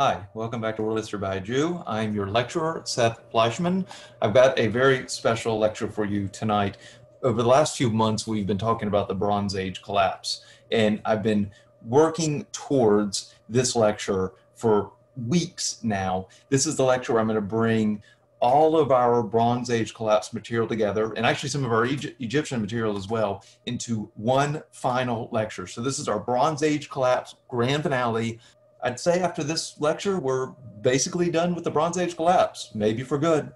Hi, welcome back to World History by Jew. I'm your lecturer, Seth Fleishman. I've got a very special lecture for you tonight. Over the last few months, we've been talking about the Bronze Age collapse, and I've been working towards this lecture for weeks now. This is the lecture where I'm going to bring all of our Bronze Age collapse material together, and actually some of our Egyptian material as well, into one final lecture. So this is our Bronze Age collapse grand finale I'd say after this lecture, we're basically done with the Bronze Age collapse, maybe for good.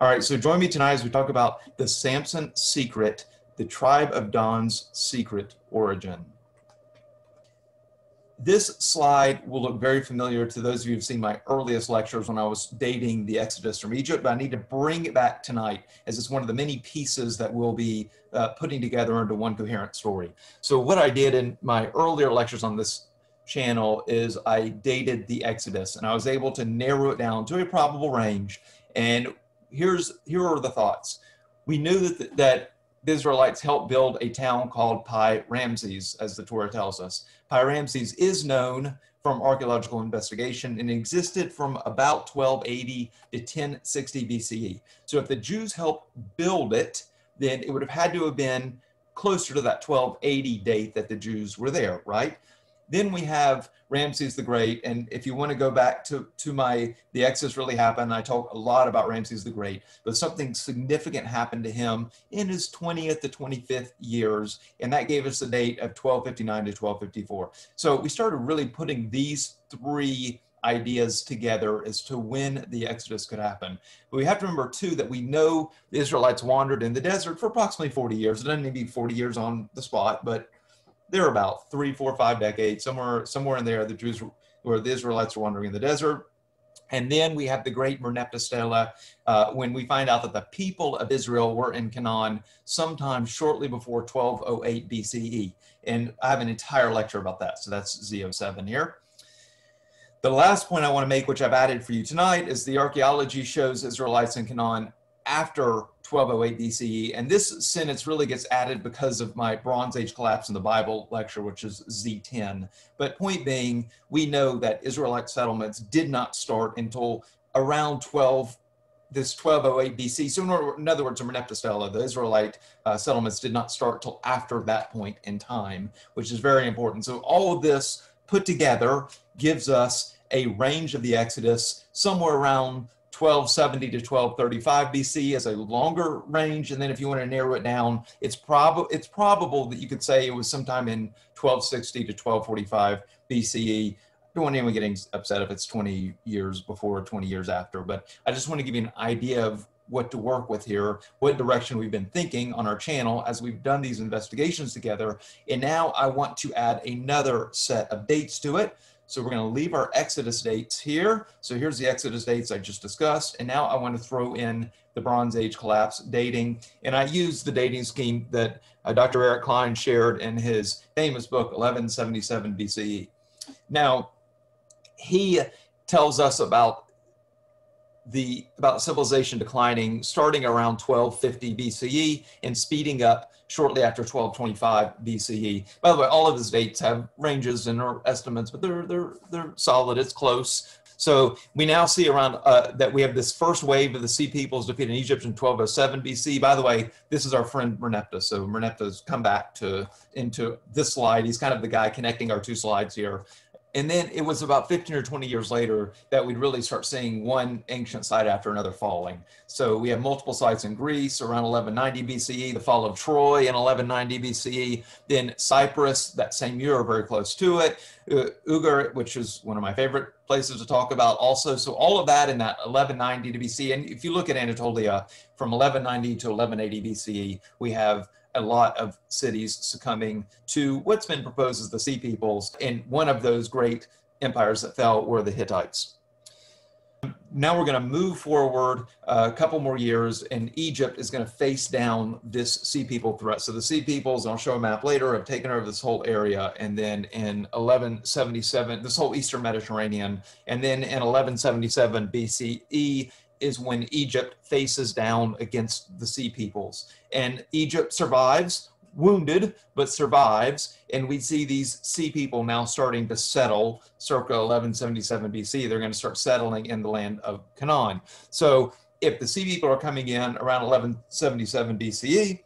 All right, so join me tonight as we talk about the Samson secret, the tribe of Dan's secret origin. This slide will look very familiar to those of you who've seen my earliest lectures when I was dating the Exodus from Egypt, but I need to bring it back tonight as it's one of the many pieces that we'll be uh, putting together into one coherent story. So what I did in my earlier lectures on this channel is I dated the Exodus and I was able to narrow it down to a probable range. And here's here are the thoughts. We knew that the, that the Israelites helped build a town called Pi Ramses, as the Torah tells us. Pi Ramses is known from archaeological investigation and existed from about 1280 to 1060 BCE. So if the Jews helped build it, then it would have had to have been closer to that 1280 date that the Jews were there, right? Then we have Ramses the Great. And if you want to go back to, to my, the Exodus really happened, I talk a lot about Ramses the Great, but something significant happened to him in his 20th to 25th years. And that gave us the date of 1259 to 1254. So we started really putting these three ideas together as to when the Exodus could happen. But we have to remember too that we know the Israelites wandered in the desert for approximately 40 years. It doesn't need to be 40 years on the spot, but they're about three, four, five decades, somewhere, somewhere in there, the Jews where the Israelites were wandering in the desert. And then we have the great Merneptah uh, when we find out that the people of Israel were in Canaan sometime shortly before 1208 BCE. And I have an entire lecture about that. So that's Z07 here. The last point I want to make, which I've added for you tonight, is the archaeology shows Israelites in Canaan after 1208 BCE. And this sentence really gets added because of my Bronze Age collapse in the Bible lecture, which is Z10. But point being, we know that Israelite settlements did not start until around 12 this 1208 BC. So in other words, in Merneptah Stela, the Israelite uh, settlements did not start till after that point in time, which is very important. So all of this put together gives us a range of the Exodus somewhere around 1270 to 1235 BC as a longer range. And then if you want to narrow it down, it's, prob- it's probable that you could say it was sometime in 1260 to 1245 BCE. I don't want anyone getting upset if it's 20 years before or 20 years after, but I just want to give you an idea of what to work with here, what direction we've been thinking on our channel as we've done these investigations together. And now I want to add another set of dates to it. So we're going to leave our Exodus dates here. So here's the Exodus dates I just discussed. And now I want to throw in the Bronze Age collapse dating. And I use the dating scheme that uh, Dr. Eric Cline shared in his famous book, 1177 BCE. Now, he tells us about the about civilization declining starting around 1250 BCE and speeding up shortly after 1225 BCE. By the way, all of his dates have ranges and estimates, but they're they're they're solid. It's close. So we now see around uh, that we have this first wave of the Sea Peoples defeating Egypt in 1207 BC. By the way, this is our friend Merneptah. So Merneptah's come back to into this slide. He's kind of the guy connecting our two slides here. And then it was about 15 or 20 years later that we'd really start seeing one ancient site after another falling. So we have multiple sites in Greece around 1190 BCE, the fall of Troy in 1190 BCE, then Cyprus that same year, very close to it, uh, Ugarit, which is one of my favorite places to talk about also. So all of that in that 1190 to BC. And if you look at Anatolia from 1190 to 1180 BCE, we have a lot of cities succumbing to what's been proposed as the Sea Peoples. And one of those great empires that fell were the Hittites. Now we're going to move forward a couple more years, and Egypt is going to face down this Sea People threat. So the Sea Peoples, I'll show a map later, have taken over this whole area. And then in 1177, this whole Eastern Mediterranean, and then in 1177 BCE, is when Egypt faces down against the Sea Peoples. And Egypt survives wounded but survives. And we see these sea people now starting to settle circa 1177 BC. They're going to start settling in the land of Canaan. So if the sea people are coming in around 1177 BCE,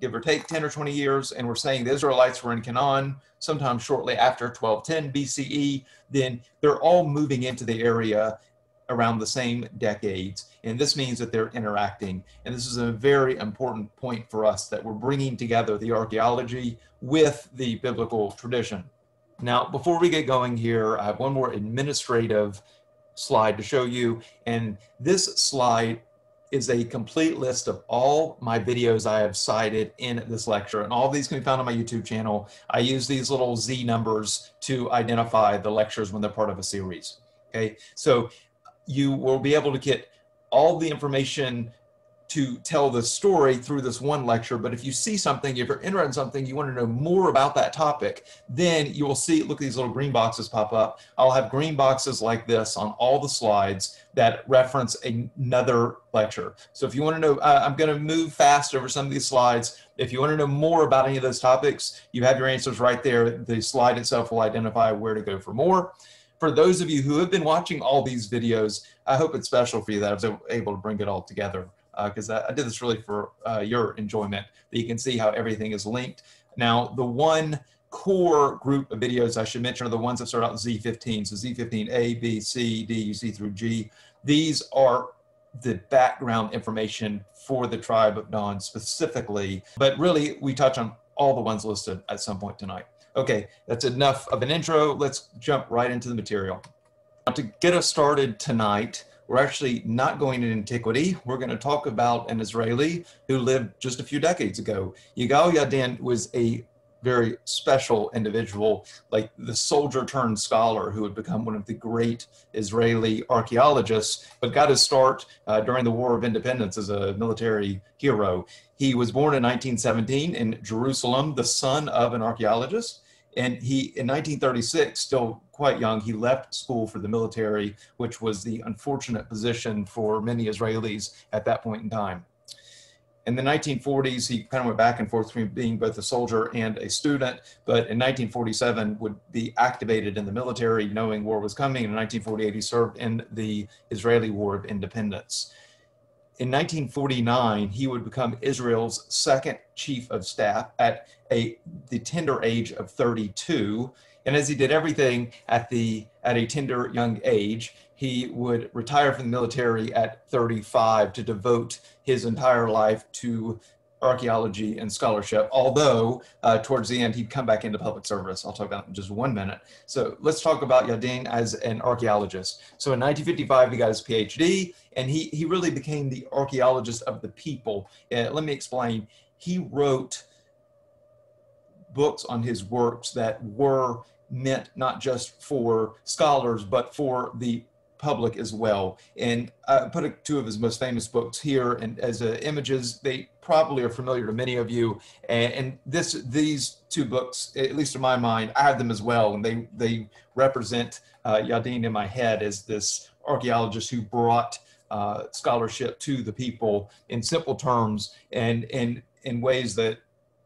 give or take 10 or 20 years, and we're saying the Israelites were in Canaan sometime shortly after 1210 BCE, then they're all moving into the area around the same decades. And this means that they're interacting. And this is a very important point for us that we're bringing together the archaeology with the biblical tradition. Now, before we get going here, I have one more administrative slide to show you. And this slide is a complete list of all my videos I have cited in this lecture. And all these can be found on my YouTube channel. I use these little Z numbers to identify the lectures when they're part of a series. Okay, so you will be able to get all the information to tell the story through this one lecture. But if you see something, if you're interested in something, you want to know more about that topic, then you will see, look at these little green boxes pop up. I'll have green boxes like this on all the slides that reference another lecture. So if you want to know, uh, I'm going to move fast over some of these slides. If you want to know more about any of those topics, you have your answers right there. The slide itself will identify where to go for more. For those of you who have been watching all these videos, I hope it's special for you that I was able to bring it all together because uh, I, I, did this really for uh, your enjoyment, that you can see how everything is linked. Now, the one core group of videos I should mention are the ones that start out Z15. So Z15, A, B, C, D, you see through G. These are the background information for the tribe of Dan specifically, but really we touch on all the ones listed at some point tonight. Okay, that's enough of an intro. Let's jump right into the material. To get us started tonight, we're actually not going in antiquity. We're going to talk about an Israeli who lived just a few decades ago. Yigael Yadin was a very special individual, like the soldier turned scholar who would become one of the great Israeli archaeologists, but got his start uh, during the War of Independence as a military hero. He was born in 1917 in Jerusalem, the son of an archaeologist. And he, in 1936, still quite young, he left school for the military, which was the unfortunate position for many Israelis at that point in time. In the 1940s, he kind of went back and forth between being both a soldier and a student, but in 1947 would be activated in the military, knowing war was coming. And in 1948, he served in the Israeli War of Independence. In 1949, he would become Israel's second chief of staff at a the tender age of 32. And as he did everything at the at a tender young age, he would retire from the military at 35 to devote his entire life to archaeology and scholarship, although uh, towards the end he'd come back into public service. I'll talk about in just one minute. So let's talk about Yadin as an archaeologist. So in 1955, he got his PhD and he, he really became the archaeologist of the people. Uh, let me explain. He wrote books on his works that were meant not just for scholars, but for the public as well. And I put two of his most famous books here and as uh, images. They probably are familiar to many of you. And, and, this, these two books, at least in my mind, I have them as well. And they, they represent uh, Yadin in my head as this archaeologist who brought uh, scholarship to the people in simple terms and, and in ways that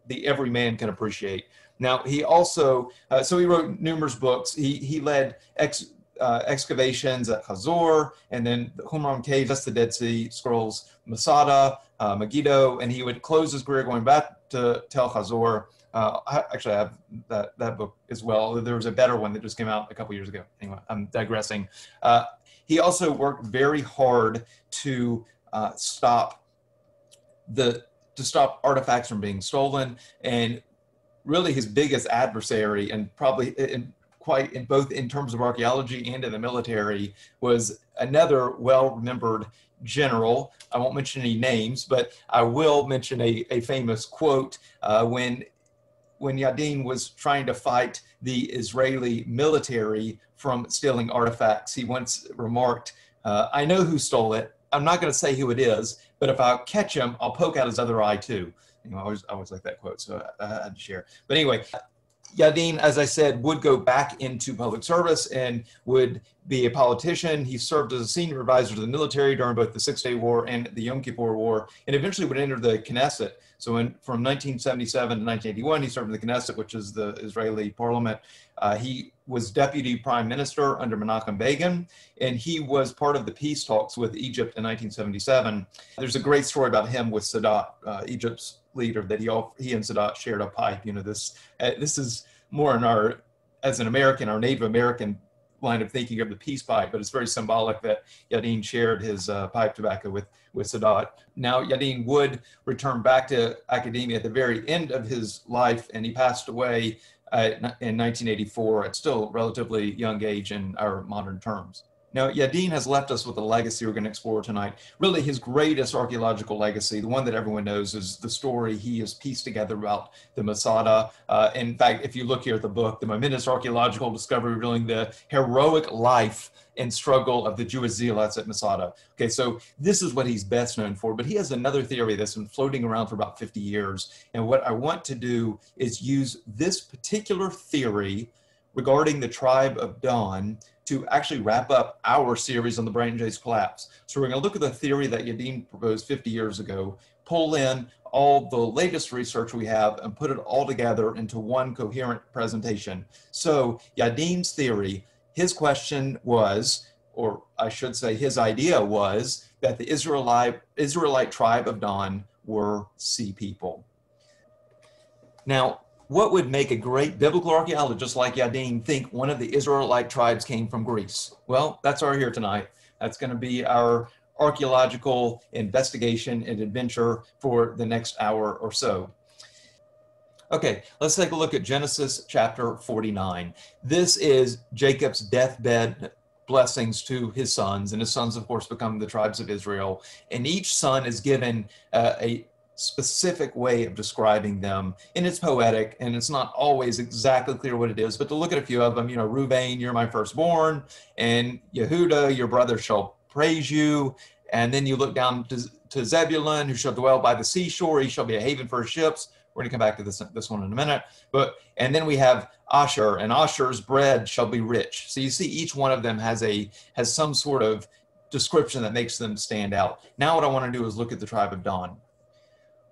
the every man can appreciate. Now, he also, uh, so he wrote numerous books. He, he led ex, uh, excavations at Hazor, and then the Qumran Cave, that's the Dead Sea Scrolls, Masada, uh, Megiddo, and he would close his career going back to Tel Hazor. Uh, I actually have that, that book as well. There was a better one that just came out a couple years ago. Anyway, I'm digressing. Uh, he also worked very hard to uh, stop the to stop artifacts from being stolen and really his biggest adversary and probably in quite in both in terms of archaeology and in the military was another well-remembered general. I won't mention any names, but I will mention a, a famous quote uh, when when Yadin was trying to fight the Israeli military from stealing artifacts. He once remarked, uh, I know who stole it. I'm not going to say who it is, but if I catch him, I'll poke out his other eye too. You know, I always, I always like that quote, so I, I had to share. But anyway, Yadin, as I said, would go back into public service and would be a politician. He served as a senior advisor to the military during both the Six Day War and the Yom Kippur War, and eventually would enter the Knesset. So, in, from 1977 to 1981, he served in the Knesset, which is the Israeli parliament. Uh, he was deputy prime minister under Menachem Begin, and he was part of the peace talks with Egypt in 1977. There's a great story about him with Sadat, uh, Egypt's leader, that he all, he and Sadat shared a pipe. You know, this uh, this is more in our as an American, our Native American line of thinking of the peace pipe, but it's very symbolic that Yadin shared his uh, pipe tobacco with, with Sadat. Now, Yadin would return back to academia at the very end of his life, and he passed away uh, in 1984 at still relatively young age in our modern terms. Now, Yadin has left us with a legacy we're going to explore tonight. Really, his greatest archaeological legacy, the one that everyone knows, is the story he has pieced together about the Masada. Uh, in fact, if you look here at the book, the momentous archaeological discovery revealing the heroic life and struggle of the Jewish zealots at Masada. Okay, so this is what he's best known for, but he has another theory that's been floating around for about 50 years. And what I want to do is use this particular theory regarding the tribe of Dan to actually wrap up our series on the Bronze Age collapse. So we're going to look at the theory that Yadin proposed 50 years ago, pull in all the latest research we have and put it all together into one coherent presentation. So Yadin's theory, his question was, or I should say his idea was, that the Israelite, Israelite tribe of Dan were sea people. Now, what would make a great biblical archaeologist like Yadin think one of the Israelite tribes came from Greece? Well, that's our here tonight. That's going to be our archaeological investigation and adventure for the next hour or so. Okay, let's take a look at Genesis chapter 49. This is Jacob's deathbed blessings to his sons, and his sons, of course, become the tribes of Israel. And each son is given uh, a specific way of describing them and it's poetic and it's not always exactly clear what it is but to look at a few of them you know Ruvain you're my firstborn and Yehuda your brother shall praise you and then you look down to, to Zebulun who shall dwell by the seashore he shall be a haven for ships. We're going to come back to this this one in a minute but and then we have Asher and Asher's bread shall be rich. So you see each one of them has a has some sort of description that makes them stand out. Now what I want to do is look at the tribe of Dan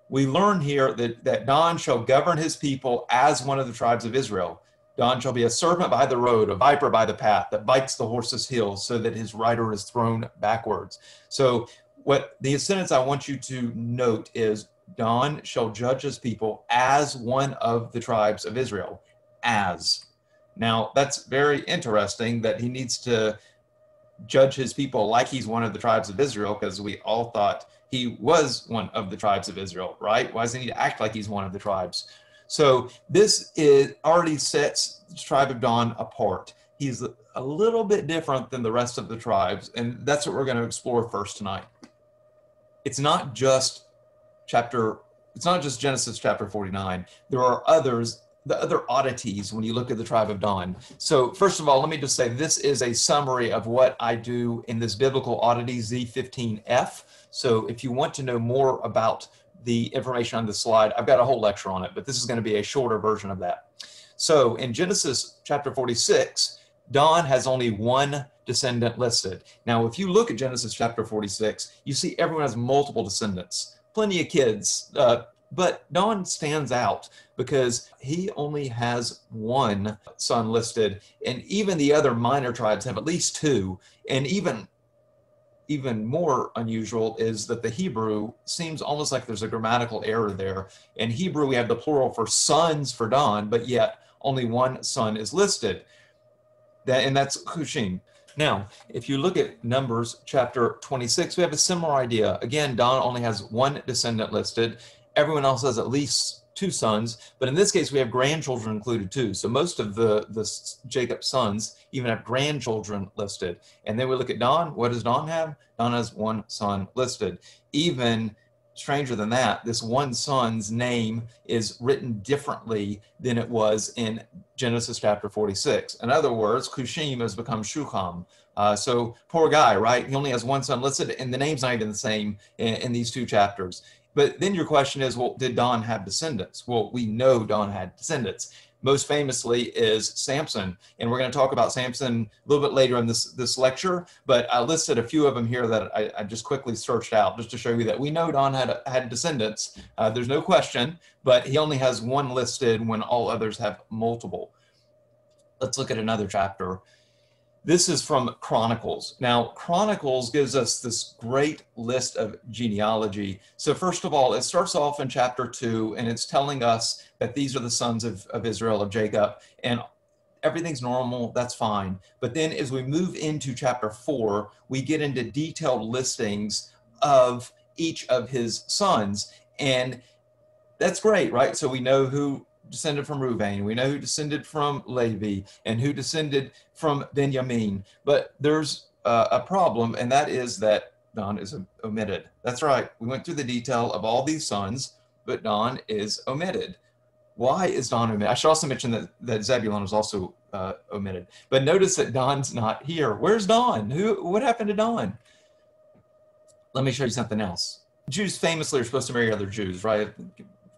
we learn here that, that Dan shall govern his people as one of the tribes of Israel. Dan shall be a serpent by the road, a viper by the path that bites the horse's heels so that his rider is thrown backwards. So, what the sentence I want you to note is Dan shall judge his people as one of the tribes of Israel. As. Now, that's very interesting that he needs to judge his people like he's one of the tribes of Israel because we all thought he was one of the tribes of Israel, right? Why does he need to act like he's one of the tribes? So this is already sets the tribe of Dan apart. He's a little bit different than the rest of the tribes, and that's what we're going to explore first tonight. It's not just chapter it's not just Genesis chapter 49. There are others the other oddities when you look at the tribe of Dan. So, first of all, let me just say this is a summary of what I do in this biblical oddity Z15F. So, if you want to know more about the information on the slide, I've got a whole lecture on it, but this is going to be a shorter version of that. So, in Genesis chapter 46, Dan has only one descendant listed. Now, if you look at Genesis chapter 46, you see everyone has multiple descendants, plenty of kids, uh, but Dan stands out because he only has one son listed, and even the other minor tribes have at least two. And even even more unusual is that the Hebrew seems almost like there's a grammatical error there. In Hebrew, we have the plural for sons for Dan, but yet only one son is listed. That, and that's Hushim. Now, if you look at Numbers chapter 26, we have a similar idea. Again, Dan only has one descendant listed, everyone else has at least two sons, but in this case we have grandchildren included too. So most of the the Jacob's sons even have grandchildren listed. And then we look at Dan. What does Dan have? Dan has one son listed. Even stranger than that, this one son's name is written differently than it was in Genesis chapter 46. In other words, Hushim has become Shuham. Uh, so poor guy, right? He only has one son listed, and the name's not even the same in, in these two chapters. But then your question is, well, did Dan have descendants? Well, we know Dan had descendants. most famously is Samson. And we're going to talk about Samson a little bit later in this, this lecture, but I listed a few of them here that I, I just quickly searched out just to show you that we know Dan had, had descendants. Uh, there's no question, but he only has one listed when all others have multiple. Let's look at another chapter. This is from Chronicles. Now, Chronicles gives us this great list of genealogy. So, first of all, it starts off in chapter two, and it's telling us that these are the sons of, of Israel, of Jacob, and everything's normal, that's fine. But then as we move into chapter four, we get into detailed listings of each of his sons. And that's great, right? So we know who descended from Ruvain. We know who descended from Levi and who descended from Benjamin. But there's uh, a problem, and that is that Dan is omitted. That's right. We went through the detail of all these sons, but Dan is omitted. Why is Dan omitted? I should also mention that, that Zebulun was also uh, omitted. But notice that Dan's not here. Where's Dan? Who? What happened to Dan? Let me show you something else. Jews famously are supposed to marry other Jews, right?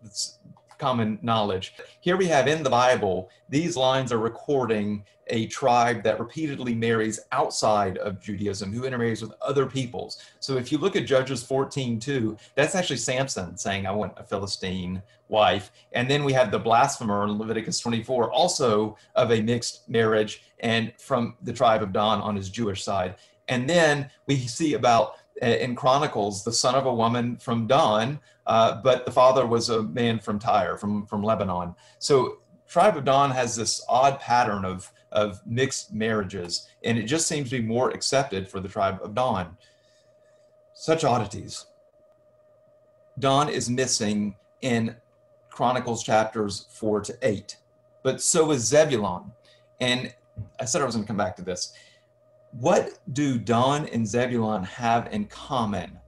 It's common knowledge. Here we have in the Bible, these lines are recording a tribe that repeatedly marries outside of Judaism, who intermarries with other peoples. So if you look at Judges 14, 2, that's actually Samson saying, I want a Philistine wife. And then we have the blasphemer in Leviticus 24, also of a mixed marriage and from the tribe of Dan on his Jewish side. And then we see about uh, in Chronicles, the son of a woman from Dan, uh, but the father was a man from Tyre, from, from Lebanon. So tribe of Dan has this odd pattern of, of mixed marriages, and it just seems to be more accepted for the tribe of Dan. Such oddities. Dan is missing in Chronicles chapters four to eight, but so is Zebulon. And I said I was going to come back to this. What do Dan and Zebulon have in common?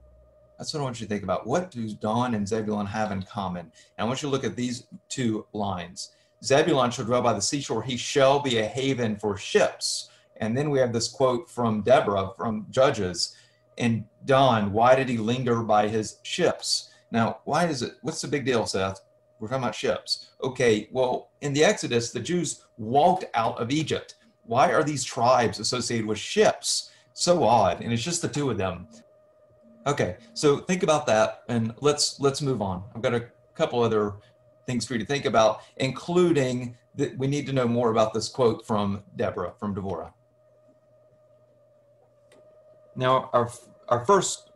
That's what I want you to think about. What do Dan and Zebulon have in common? And I want you to look at these two lines. Zebulon shall dwell by the seashore. He shall be a haven for ships. And then we have this quote from Deborah from Judges. And Dan, why did he linger by his ships? Now, why is it? What's the big deal, Seth? We're talking about ships. Okay, well, in the Exodus, the Jews walked out of Egypt why are these tribes associated with ships? So odd. And it's just the two of them. Okay, so think about that and let's let's move on. I've got a couple other things for you to think about, including that we need to know more about this quote from Deborah, from Devorah. Now, our, our first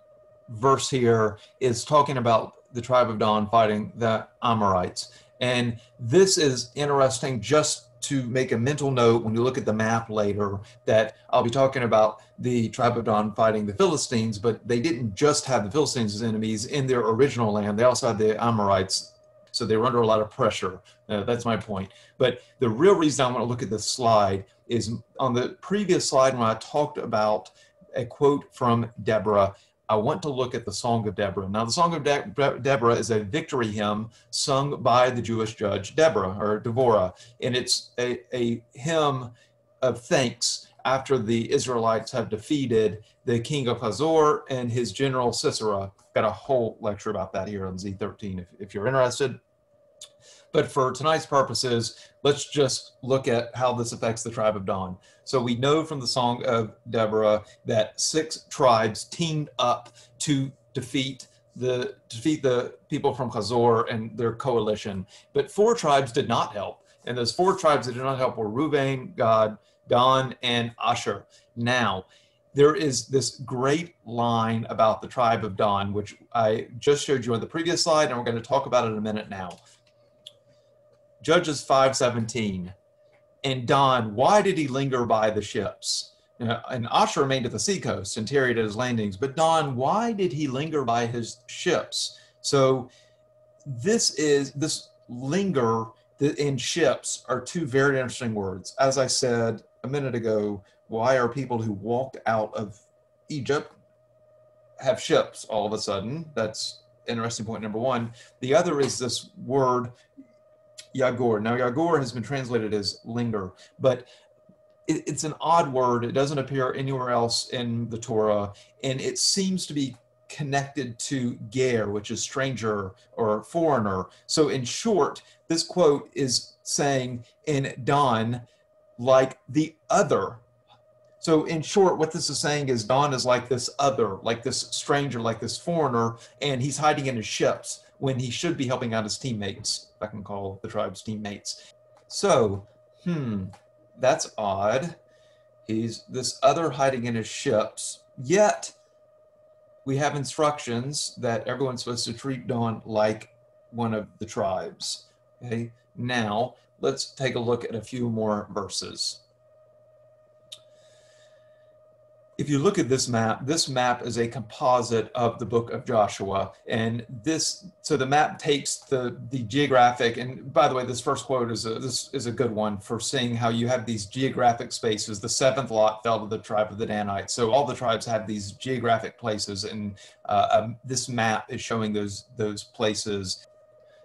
verse here is talking about the tribe of Dan fighting the Amorites. And this is interesting just to make a mental note when you look at the map later that I'll be talking about the tribe of Dan fighting the Philistines, but they didn't just have the Philistines as enemies in their original land. They also had the Amorites. So they were under a lot of pressure. Uh, that's my point. But the real reason I want to look at this slide is on the previous slide when I talked about a quote from Deborah I want to look at the Song of Deborah. Now, the Song of De- Deborah is a victory hymn sung by the Jewish judge Deborah or Devorah, and it's a, a hymn of thanks after the Israelites have defeated the king of Hazor and his general Sisera. Got a whole lecture about that here on Z13 if, if you're interested. But for tonight's purposes, let's just look at how this affects the tribe of Dan. So we know from the Song of Deborah that six tribes teamed up to defeat the defeat the people from Hazor and their coalition. But four tribes did not help. And those four tribes that did not help were Reuben, Gad, Dan, and Asher. Now, there is this great line about the tribe of Dan, which I just showed you on the previous slide, and we're going to talk about it in a minute now. Judges 5:17. And Dan, why did he linger by the ships? Uh, and Asher remained at the seacoast and tarried at his landings. But Dan, why did he linger by his ships? So this is this linger in ships are two very interesting words. As I said a minute ago, why are people who walked out of Egypt have ships all of a sudden? That's interesting point number one. The other is this word Yagor. Now, Yagor has been translated as linger, but it, it's an odd word. It doesn't appear anywhere else in the Torah, and it seems to be connected to ger, which is stranger or foreigner. So in short, this quote is saying in Dan, like the other. So in short, what this is saying is Dan is like this other, like this stranger, like this foreigner, and he's hiding in his ships when he should be helping out his teammates, I can call the tribe's teammates. So, hmm, that's odd. He's this other hiding in his ships, yet we have instructions that everyone's supposed to treat Dan like one of the tribes. Okay, now let's take a look at a few more verses. If you look at this map, this map is a composite of the book of Joshua. And this, so the map takes the, the geographic, and by the way, this first quote is a, this is a good one for seeing how you have these geographic spaces. The seventh lot fell to the tribe of the Danites. So all the tribes have these geographic places, and uh, um, this map is showing those, those places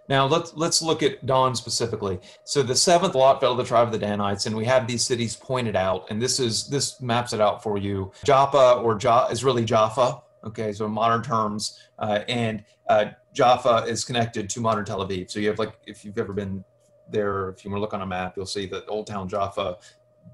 now let's let's look at Dan specifically. So the seventh lot fell to the tribe of the Danites, and we have these cities pointed out, and this is this maps it out for you. Joppa or ja, is really Jaffa. Okay, so modern terms, uh, and uh, Jaffa is connected to modern Tel Aviv. So you have like if you've ever been there, if you want to look on a map, you'll see that Old Town Jaffa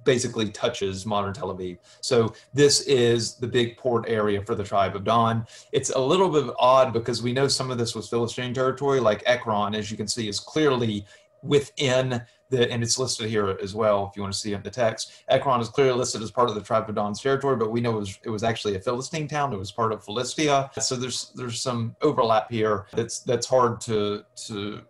basically touches modern Tel Aviv. So this is the big port area for the tribe of Dan. It's a little bit odd because we know some of this was Philistine territory, like Ekron, as you can see, is clearly within the, and it's listed here as well if you want to see it in the text. Ekron is clearly listed as part of the tribe of Dan's territory, but we know it was, it was actually a Philistine town. It was part of Philistia. So there's there's some overlap here that's that's hard to to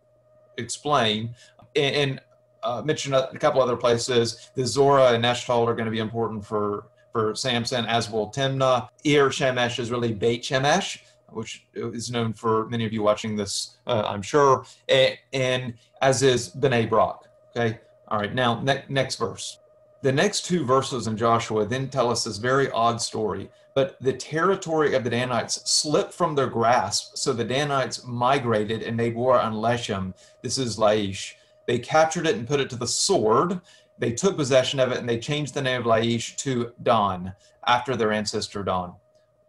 explain. And, and uh, mentioned a couple other places. The Zora and Eshtaol are going to be important for for Samson, as will Timnah. Ir Shemesh is really Beit Shemesh, which is known for many of you watching this, uh, I'm sure, and, and, as is Bnei Brak. Okay, all right. Now, ne- next verse. The next two verses in Joshua then tell us this very odd story. But the territory of the Danites slipped from their grasp, so the Danites migrated and made war on Leshem. This is Laish they captured it and put it to the sword. They took possession of it and they changed the name of Laish to Dan after their ancestor Dan.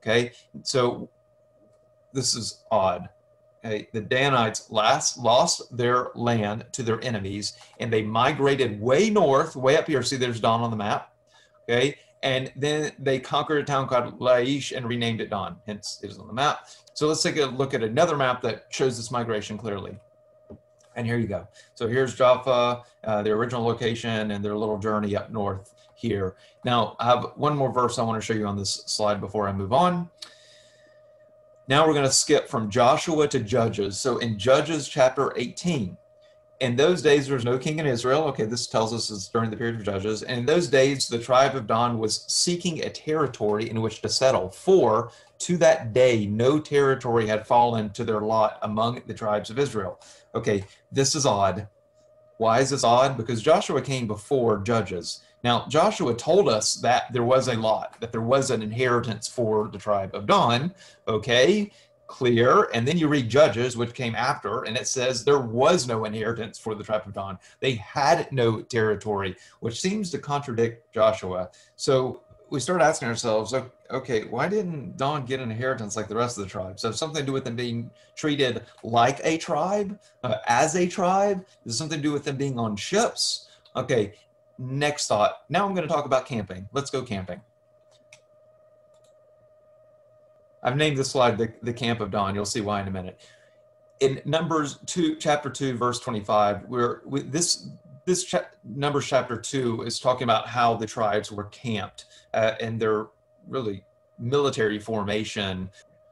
Okay, so this is odd. Okay, the Danites last lost their land to their enemies and they migrated way north, way up here. See, there's Dan on the map. Okay, and then they conquered a town called Laish and renamed it Dan. Hence, it is on the map. So let's take a look at another map that shows this migration clearly. And here you go. So here's Jaffa, uh, the original location, and their little journey up north here. Now, I have one more verse I want to show you on this slide before I move on. Now we're going to skip from Joshua to Judges. So in Judges chapter 18, in those days there was no king in Israel. Okay, this tells us it's during the period of Judges. And in those days, the tribe of Dan was seeking a territory in which to settle. For to that day, no territory had fallen to their lot among the tribes of Israel. Okay, this is odd. Why is this odd? Because Joshua came before Judges. Now, Joshua told us that there was a lot, that there was an inheritance for the tribe of Dan. Okay, clear. And then you read Judges, which came after, and it says there was no inheritance for the tribe of Dan. They had no territory, which seems to contradict Joshua. So we start asking ourselves, why didn't Dan get an inheritance like the rest of the tribe? So something to do with them being treated like a tribe, uh, as a tribe? Does something to do with them being on ships? Okay, next thought. Now I'm going to talk about camping. Let's go camping. I've named this slide the, the Camp of Dan. You'll see why in a minute. In Numbers 2, chapter 2, verse 25, we're, we, this this cha- Numbers chapter two is talking about how the tribes were camped uh, and their really military formation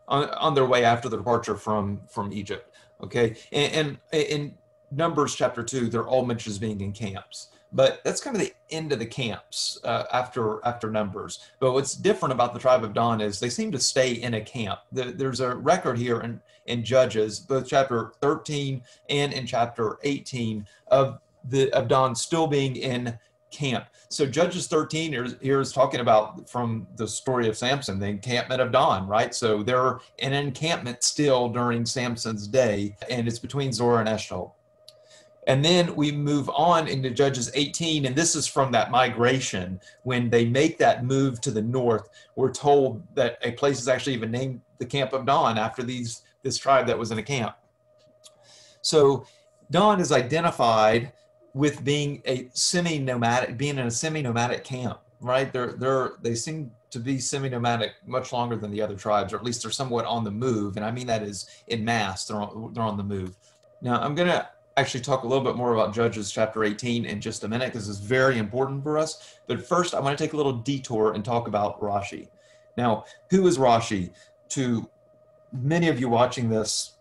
on, on their way after the departure from from Egypt. Okay, and, and in Numbers chapter two, they're all mentioned as being in camps but that's kind of the end of the camps uh, after after numbers but what's different about the tribe of dan is they seem to stay in a camp the, there's a record here in in judges both chapter 13 and in chapter 18 of the of Dan still being in camp. So Judges 13 here, here is talking about from the story of Samson, the encampment of Dan, right? So they're an encampment still during Samson's day, and it's between Zorah and Eshtaol. And then we move on into Judges 18, and this is from that migration. When they make that move to the north, we're told that a place is actually even named the camp of Dan after these this tribe that was in a camp. So Dan is identified with being a semi-nomadic, being in a semi-nomadic camp, right? They're they're they seem to be semi-nomadic much longer than the other tribes, or at least they're somewhat on the move. And I mean that is in mass, they're on, they're on the move. Now I'm gonna actually talk a little bit more about Judges chapter 18 in just a minute because it's very important for us. But first, I want to take a little detour and talk about Rashi. Now, who is Rashi? To many of you watching this,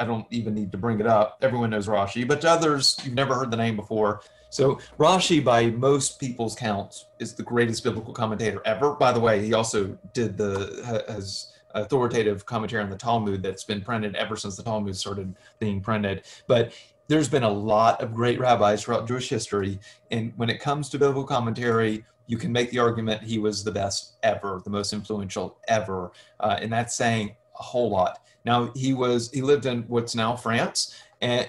I don't even need to bring it up. Everyone knows Rashi, but to others, you've never heard the name before. So Rashi, by most people's counts, is the greatest biblical commentator ever. By the way, he also did the has authoritative commentary on the Talmud that's been printed ever since the Talmud started being printed. But there's been a lot of great rabbis throughout Jewish history. And when it comes to biblical commentary, you can make the argument he was the best ever, the most influential ever. Uh, and that's saying a whole lot. Now, he was, he lived in what's now France and,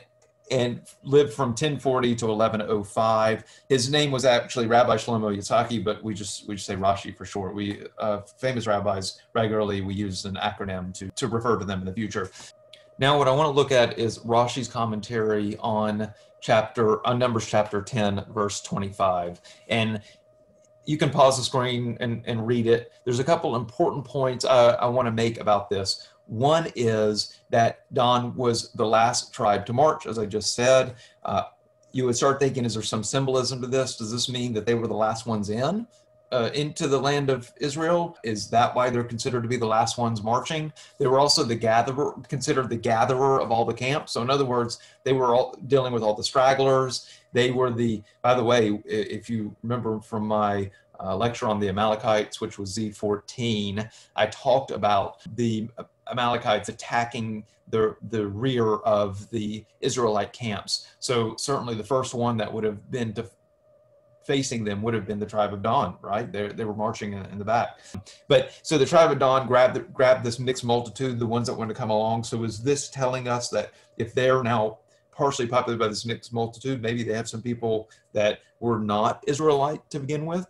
and lived from 1040 to 1105. His name was actually Rabbi Shlomo Yitzhaki, but we just we just say Rashi for short. We uh, famous rabbis regularly we use an acronym to to refer to them in the future. Now, what I want to look at is Rashi's commentary on chapter, on Numbers chapter 10, verse 25. And you can pause the screen and, and read it. There's a couple important points uh, I want to make about this. One is that Dan was the last tribe to march, as I just said. Uh, you would start thinking, is there some symbolism to this? Does this mean that they were the last ones in? uh, into the land of Israel? Is that why they're considered to be the last ones marching? They were also the gatherer, considered the gatherer of all the camps. So in other words, they were all dealing with all the stragglers. They were the, by the way, if you remember from my uh, lecture on the Amalekites, which was Z14, I talked about the Amalekites attacking the, the rear of the Israelite camps. So certainly the first one that would have been facing them would have been the tribe of Dan, right? They, they were marching in, in, the back. But so the tribe of Dan grabbed, grabbed this mixed multitude, the ones that wanted to come along. So is this telling us that if they're now partially populated by this mixed multitude, maybe they have some people that were not Israelite to begin with?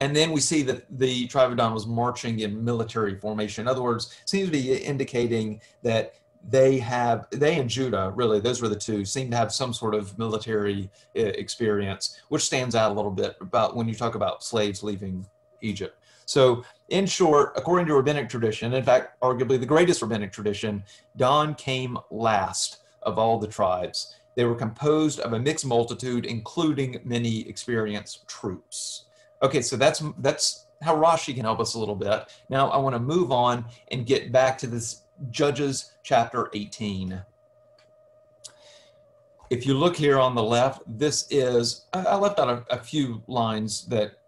And then we see that the tribe of Dan was marching in military formation. In other words, seems to be indicating that they have they and Judah really those were the two seem to have some sort of military uh, experience, which stands out a little bit about when you talk about slaves leaving Egypt. So, in short, according to rabbinic tradition, in fact, arguably the greatest rabbinic tradition, Dan came last of all the tribes. They were composed of a mixed multitude, including many experienced troops. Okay, so that's that's how Rashi can help us a little bit. Now, I want to move on and get back to this Judges chapter 18. If you look here on the left, this is, I left out a, a few lines that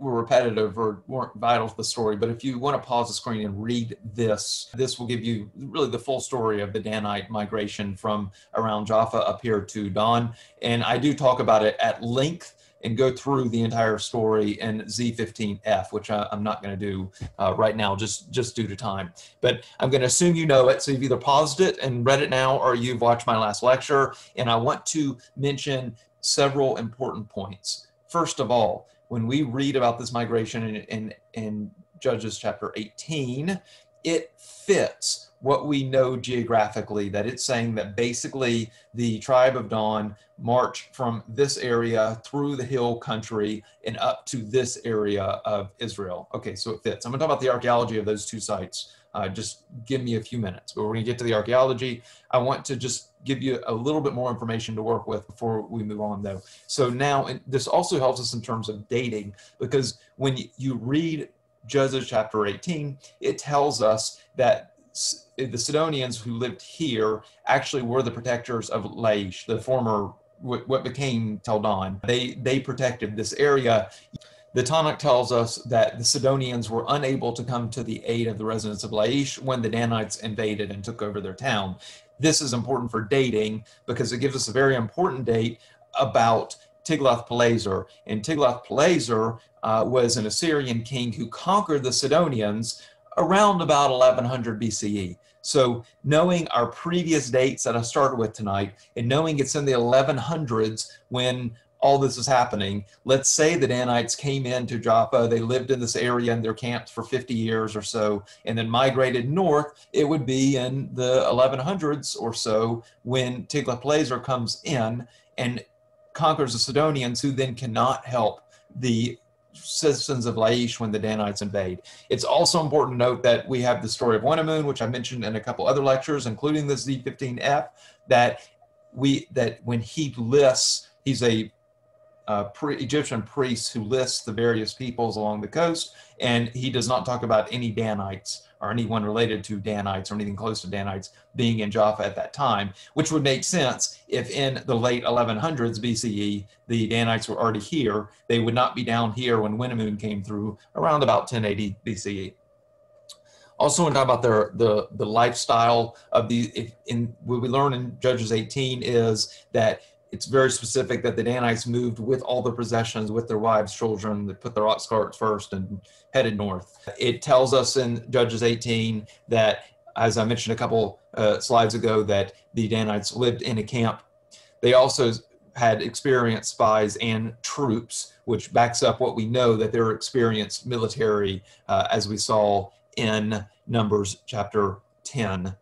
were repetitive or weren't vital to the story, but if you want to pause the screen and read this, this will give you really the full story of the Danite migration from around Jaffa up here to Dan. And I do talk about it at length and go through the entire story in Z15F, which I, am not going to do uh, right now, just just due to time. But I'm going to assume you know it, so you've either paused it and read it now, or you've watched my last lecture. And I want to mention several important points. First of all, when we read about this migration in, in, in Judges chapter 18, it fits what we know geographically that it's saying that basically the tribe of Dan marched from this area through the hill country and up to this area of Israel. Okay, so it fits. I'm gonna talk about the archaeology of those two sites. Uh, just give me a few minutes, but we're gonna get to the archaeology. I want to just give you a little bit more information to work with before we move on though. So now this also helps us in terms of dating because when you read Judges chapter 18, it tells us that the Sidonians who lived here actually were the protectors of Laish, the former what became Tel Dan. They they protected this area. The Tanakh tells us that the Sidonians were unable to come to the aid of the residents of Laish when the Danites invaded and took over their town. This is important for dating because it gives us a very important date about Tiglath-Pileser. And Tiglath-Pileser uh, was an Assyrian king who conquered the Sidonians around about 1100 BCE. So knowing our previous dates that I started with tonight and knowing it's in the 1100s when all this is happening, let's say the Danites came into Joppa, they lived in this area in their camps for 50 years or so, and then migrated north, it would be in the 1100s or so when Tiglath-Pileser comes in and conquers the Sidonians, who then cannot help the citizens of Laish when the Danites invade. It's also important to note that we have the story of Wenamun, which I mentioned in a couple other lectures, including the Z15F, that we that when he lists, he's a uh, pre Egyptian priest who lists the various peoples along the coast, and he does not talk about any Danites or anyone related to Danites or anything close to Danites being in Jaffa at that time, which would make sense if in the late 1100s BCE the Danites were already here. They would not be down here when Wenamun came through around about 1080 BCE. Also, when talk about their the the lifestyle of the in what we learn in Judges 18 is that it's very specific that the Danites moved with all their possessions, with their wives, children, they put their ox carts first and headed north. It tells us in Judges 18 that, as I mentioned a couple uh, slides ago, that the Danites lived in a camp. They also had experienced spies and troops, which backs up what we know that they're experienced military, uh, as we saw in Numbers chapter 10.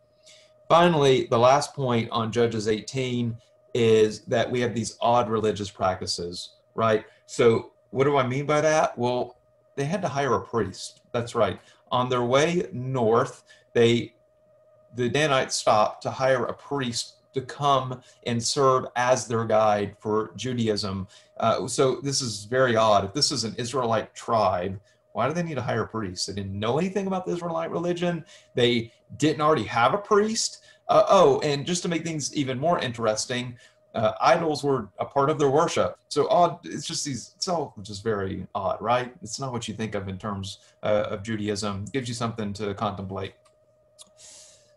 Finally, the last point on Judges 18 is that we have these odd religious practices, right? So, what do I mean by that? Well, they had to hire a priest. That's right. On their way north, they the Danites stopped to hire a priest to come and serve as their guide for Judaism. Uh, so this is very odd. If this is an Israelite tribe, why do they need to hire a priest? They didn't know anything about the Israelite religion. They didn't already have a priest. Uh, oh, and just to make things even more interesting, uh, idols were a part of their worship. So odd, it's just these, it's all just very odd, right? It's not what you think of in terms uh, of Judaism. It gives you something to contemplate.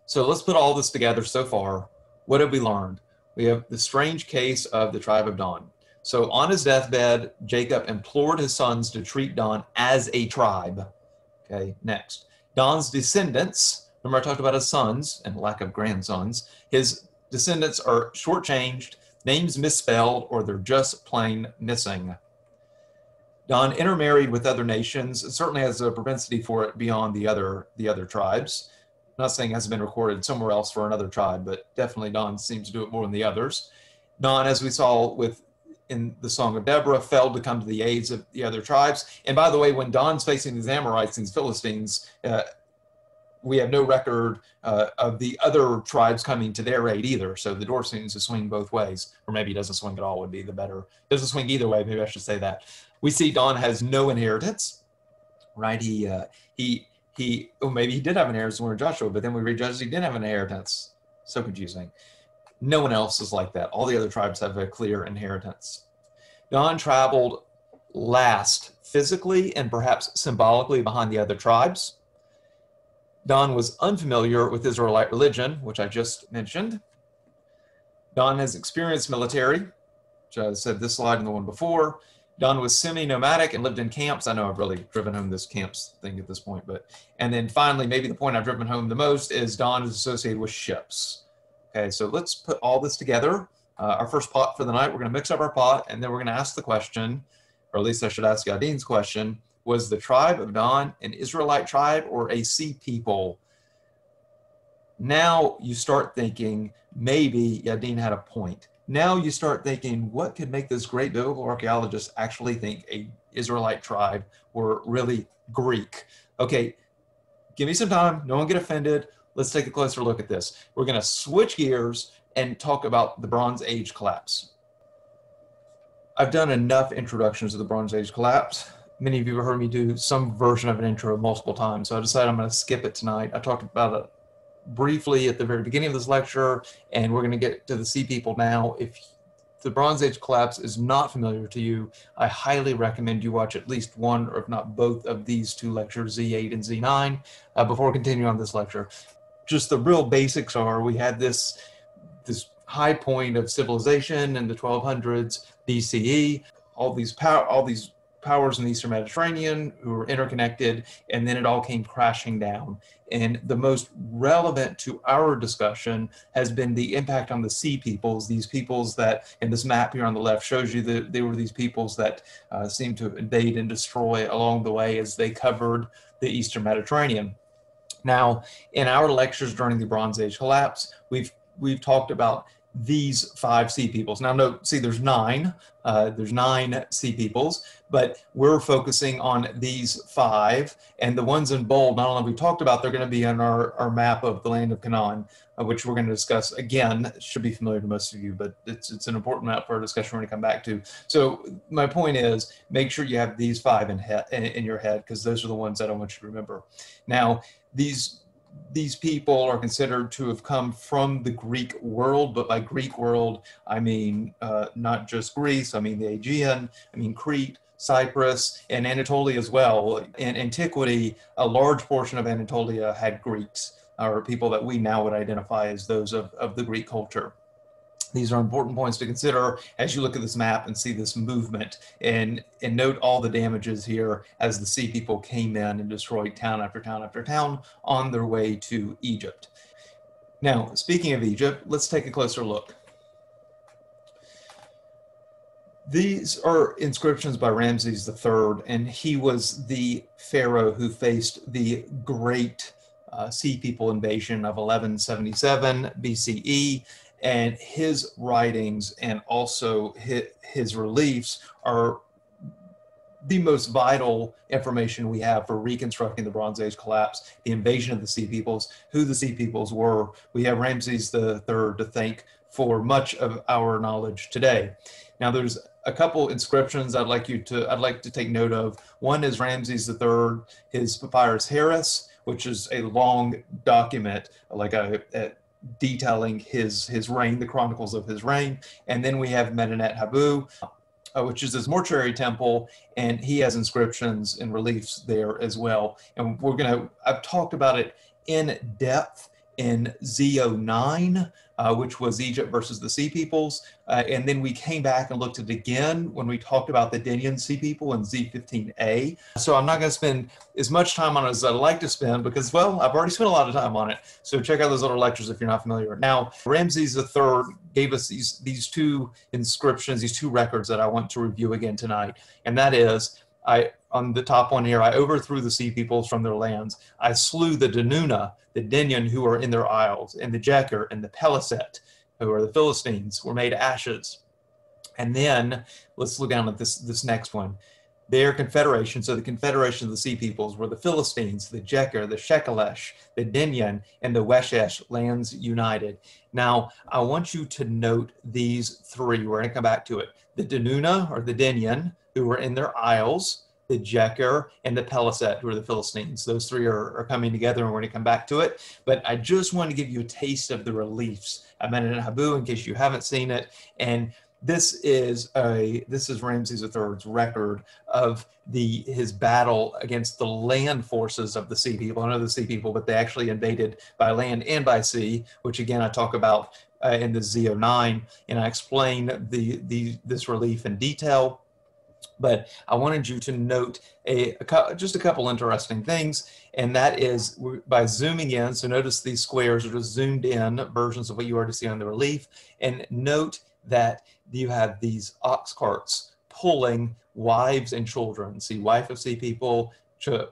So let's put all this together so far. What have we learned? We have the strange case of the tribe of Dan. So on his deathbed, Jacob implored his sons to treat Dan as a tribe. Okay, next. Dan's descendants Remember, I talked about his sons and lack of grandsons. His descendants are shortchanged, names misspelled, or they're just plain missing. Dan intermarried with other nations. It certainly has a propensity for it beyond the other the other tribes. Not saying it hasn't been recorded somewhere else for another tribe, but definitely Dan seems to do it more than the others. Dan, as we saw with in the Song of Deborah, failed to come to the aids of the other tribes. And by the way, when Dan's facing these Amorites, these Philistines, uh, we have no record uh, of the other tribes coming to their aid either. So the door seems to swing both ways, or maybe it doesn't swing at all would be the better. Doesn't swing either way. Maybe I should say that. We see Dan has no inheritance, right? He uh, he he. Oh, maybe he did have an inheritance when Joshua, but then we read Judges. He didn't have an inheritance. So confusing. No one else is like that. All the other tribes have a clear inheritance. Dan traveled last physically and perhaps symbolically behind the other tribes Dan was unfamiliar with Israelite religion, which I just mentioned. Dan has experienced military, which I said this slide and the one before. Dan was semi-nomadic and lived in camps. I know I've really driven home this camps thing at this point, but and then finally, maybe the point I've driven home the most is Dan is associated with ships. Okay, so let's put all this together. Uh, our first pot for the night, we're going to mix up our pot, and then we're going to ask the question, or at least I should ask Yadin's question: was the tribe of Dan an Israelite tribe or a sea people? Now you start thinking maybe Yadin had a point. Now you start thinking what could make this great biblical archaeologist actually think a Israelite tribe were really Greek? Okay, give me some time. No one get offended. Let's take a closer look at this. We're going to switch gears and talk about the Bronze Age collapse. I've done enough introductions to the Bronze Age collapse many of you have heard me do some version of an intro multiple times, so I decided I'm going to skip it tonight. I talked about it briefly at the very beginning of this lecture, and we're going to get to the sea people now. If the Bronze Age collapse is not familiar to you, I highly recommend you watch at least one, or if not both, of these two lectures, Z8 and Z9, uh, before continuing on this lecture. Just the real basics are we had this this high point of civilization in the 1200s BCE. All these power, all these powers in the Eastern Mediterranean who were interconnected, and then it all came crashing down. And the most relevant to our discussion has been the impact on the sea peoples, these peoples that, and this map here on the left shows you that they were these peoples that uh, seemed to invade and destroy along the way as they covered the Eastern Mediterranean. Now, in our lectures during the Bronze Age collapse, we've we've talked about these five sea peoples. Now, note, see, there's nine. Uh, there's nine sea peoples, but we're focusing on these five, and the ones in bold. Not only we talked about, they're going to be on our, our map of the land of Canaan, uh, which we're going to discuss again. Should be familiar to most of you, but it's it's an important map for our discussion. We're going to come back to. So my point is, make sure you have these five in head in, in your head because those are the ones that I want you to remember. Now, these these people are considered to have come from the Greek world, but by Greek world, I mean uh, not just Greece, I mean the Aegean, I mean Crete, Cyprus, and Anatolia as well. In antiquity, a large portion of Anatolia had Greeks, or people that we now would identify as those of, of the Greek culture. These are important points to consider as you look at this map and see this movement and, and note all the damages here as the sea people came in and destroyed town after town after town on their way to Egypt. Now, speaking of Egypt, let's take a closer look. These are inscriptions by Ramses III, and he was the pharaoh who faced the great uh, Sea People invasion of 1177 BCE and his writings and also his, reliefs are the most vital information we have for reconstructing the Bronze Age collapse, the invasion of the Sea Peoples, who the Sea Peoples were. We have Ramses III to thank for much of our knowledge today. Now, there's a couple inscriptions I'd like you to I'd like to take note of. One is Ramses III, his Papyrus Harris, which is a long document, like a, a detailing his his reign, the chronicles of his reign. And then we have Medinet Habu, uh, which is his mortuary temple, and he has inscriptions and reliefs there as well. And we're gonna I've talked about it in depth in Z09, uh, which was Egypt versus the Sea Peoples. Uh, and then we came back and looked at it again when we talked about the Denyen Sea People in Z15A. So I'm not going to spend as much time on it as I'd like to spend because, well, I've already spent a lot of time on it. So check out those other lectures if you're not familiar. Now, Ramses III gave us these, these two inscriptions, these two records that I want to review again tonight. And that is, I on the top one here, I overthrew the sea peoples from their lands. I slew the Denuna, the Denyen who are in their isles, and the Jeker and the Peleset, who are the Philistines, were made ashes. And then let's look down at this, this next one. Their confederation, so the confederation of the sea peoples were the Philistines, the Jeker, the Shekelesh, the Denyen, and the Weshesh lands united. Now, I want you to note these three. We're going to come back to it. The Denuna, or the Denyen, who were in their isles, the Jeker, and the Peleset, who are the Philistines. Those three are, are coming together, and we're going to come back to it. But I just want to give you a taste of the reliefs. I mentioned Habu in case you haven't seen it, and this is a this is Ramses III's record of the his battle against the land forces of the sea people. I know the sea people, but they actually invaded by land and by sea, which again I talk about uh, in the Z09, and I explain the the this relief in detail but I wanted you to note a, a, just a couple interesting things, and that is by zooming in. So notice these squares are just zoomed in versions of what you already see on the relief, and note that you have these ox carts pulling wives and children. See, wife of sea people,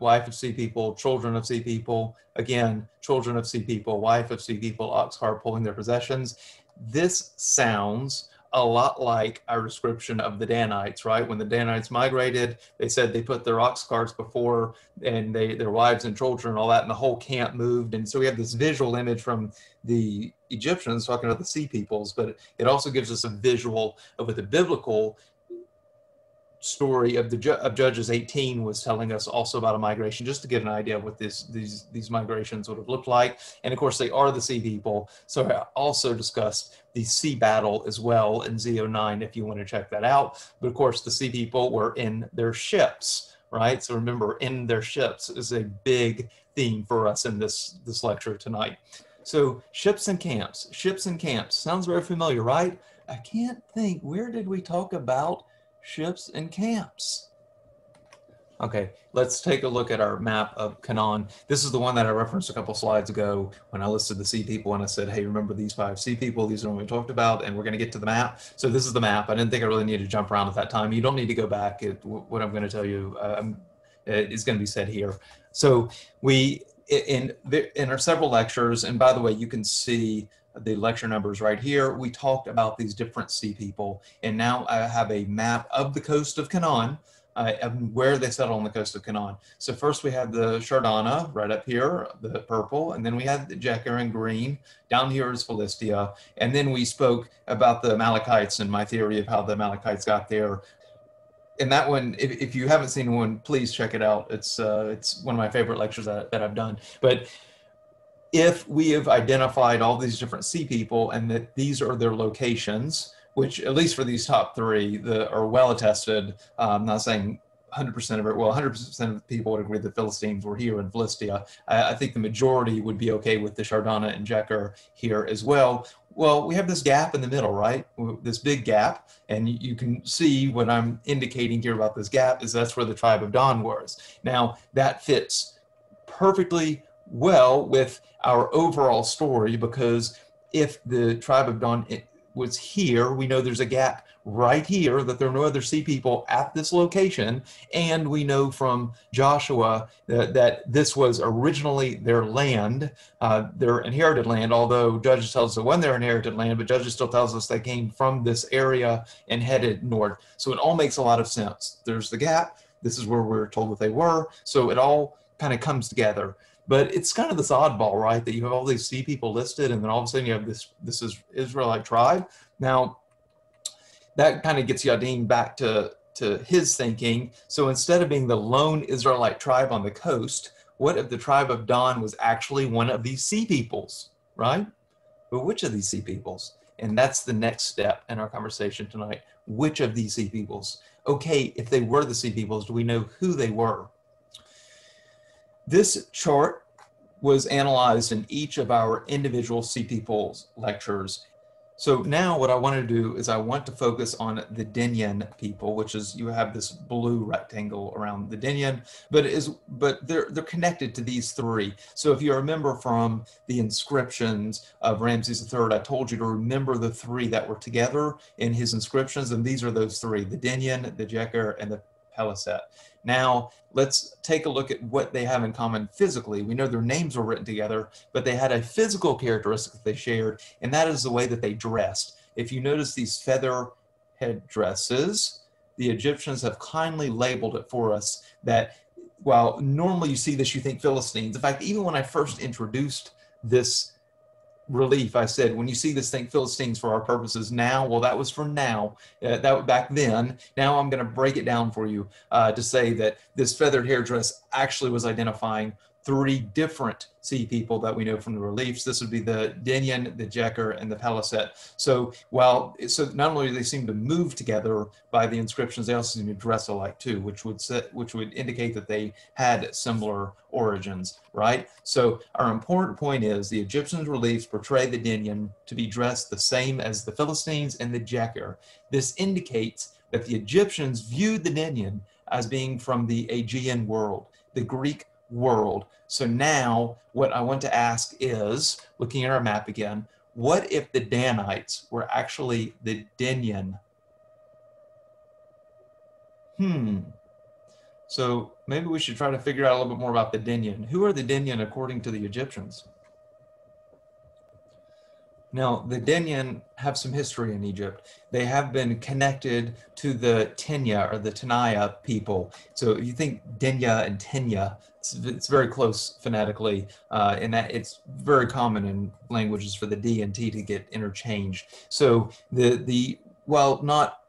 wife of sea people, children of sea people, again, children of sea people, wife of sea people, ox cart pulling their possessions. This sounds a lot like our description of the Danites, right? When the Danites migrated, they said they put their ox carts before and they their wives and children and all that, and the whole camp moved. And so we have this visual image from the Egyptians talking about the sea peoples, but it also gives us a visual of what the biblical story of the of Judges 18 was telling us also about a migration, just to get an idea of what this these these migrations would have looked like. And of course, they are the sea people. So I also discussed the sea battle as well in Z09 if you want to check that out. But of course, the sea people were in their ships, right? So remember, in their ships is a big theme for us in this this lecture tonight. So ships and camps, ships and camps sounds very familiar, right? I can't think where did we talk about ships and camps. Okay, let's take a look at our map of Canaan. This is the one that I referenced a couple slides ago when I listed the sea people and I said, hey, remember these five sea people? These are the what we talked about, and we're going to get to the map. So this is the map. I didn't think I really needed to jump around at that time. You don't need to go back. It, what I'm going to tell you um, is going to be said here. So we, in, in our several lectures, and by the way, you can see the lecture numbers right here. We talked about these different sea people, and now I have a map of the coast of Canaan uh, and where they settle on the coast of Canaan. So first we had the Shardana right up here, the purple, and then we had the Jeker in green. Down here is Philistia. And then we spoke about the Amalekites and my theory of how the Amalekites got there. And that one, if, if you haven't seen one, please check it out. It's, uh, it's one of my favorite lectures that, that I've done. But if we have identified all these different sea people and that these are their locations, which at least for these top three that are well attested, uh, I'm not saying 100% of it, well, 100% of the people would agree the Philistines were here in Philistia. I, I, think the majority would be okay with the Shardana and Jeker here as well. Well, we have this gap in the middle, right? This big gap. And you can see what I'm indicating here about this gap is that's where the tribe of Dan was. Now, that fits perfectly well with our overall story because if the tribe of Dan was here. We know there's a gap right here that there are no other sea people at this location. And we know from Joshua that, that this was originally their land, uh, their inherited land, although Judges tells us it wasn't their inherited land, but Judges still tells us they came from this area and headed north. So it all makes a lot of sense. There's the gap. This is where we're told that they were. So it all kind of comes together but it's kind of this oddball, right? That you have all these sea people listed, and then all of a sudden you have this this is Israelite tribe. Now, that kind of gets Yadin back to to his thinking. So instead of being the lone Israelite tribe on the coast, what if the tribe of Dan was actually one of these sea peoples, right? But which of these sea peoples? And that's the next step in our conversation tonight. Which of these sea peoples? Okay, if they were the sea peoples, do we know who they were? This chart was analyzed in each of our individual Sea Peoples lectures. So now what I want to do is I want to focus on the Denyen people, which is you have this blue rectangle around the Denyen, but is but they're they're connected to these three. So if you remember from the inscriptions of Ramses III, I told you to remember the three that were together in his inscriptions, and these are those three: the Denyen, the Jeker, and the Peleset. Now, let's take a look at what they have in common physically. We know their names were written together, but they had a physical characteristic that they shared, and that is the way that they dressed. If you notice these feather headdresses, the Egyptians have kindly labeled it for us that while normally you see this, you think Philistines. In fact, even when I first introduced this relief. I said, when you see this thing, Philistines for our purposes now, well, that was for now, uh, that back then. Now I'm going to break it down for you uh, to say that this feathered hairdress actually was identifying three different sea people that we know from the reliefs. This would be the Denyen, the Jeker, and the Peleset. So while so not only do they seem to move together by the inscriptions, they also seem to dress alike too, which would set, which would indicate that they had similar origins, right? So our important point is the Egyptian reliefs portray the Denyen to be dressed the same as the Philistines and the Jeker. This indicates that the Egyptians viewed the Denyen as being from the Aegean world, the Greek world. So now what I want to ask is, looking at our map again, what if the Danites were actually the Denyen? Hmm. So maybe we should try to figure out a little bit more about the Denyen. Who are the Denyen according to the Egyptians? Now, the Denyen have some history in Egypt. They have been connected to the Tenya or the Tanaya people. So if you think Dinya and Tenya, it's, it's very close phonetically, uh, and that it's very common in languages for the D and T to get interchanged. So the the well, not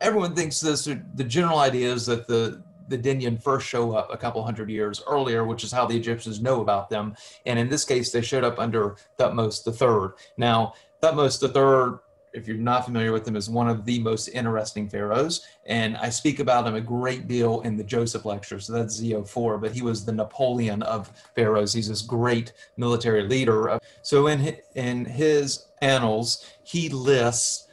everyone thinks this. The general idea is that the the Denyen first show up a couple hundred years earlier, which is how the Egyptians know about them. And in this case, they showed up under Thutmose III. Now, Thutmose III, if you're not familiar with him, is one of the most interesting pharaohs. And I speak about him a great deal in the Joseph lecture. So that's ZO4, but he was the Napoleon of pharaohs. He's this great military leader. So in, in his annals, he lists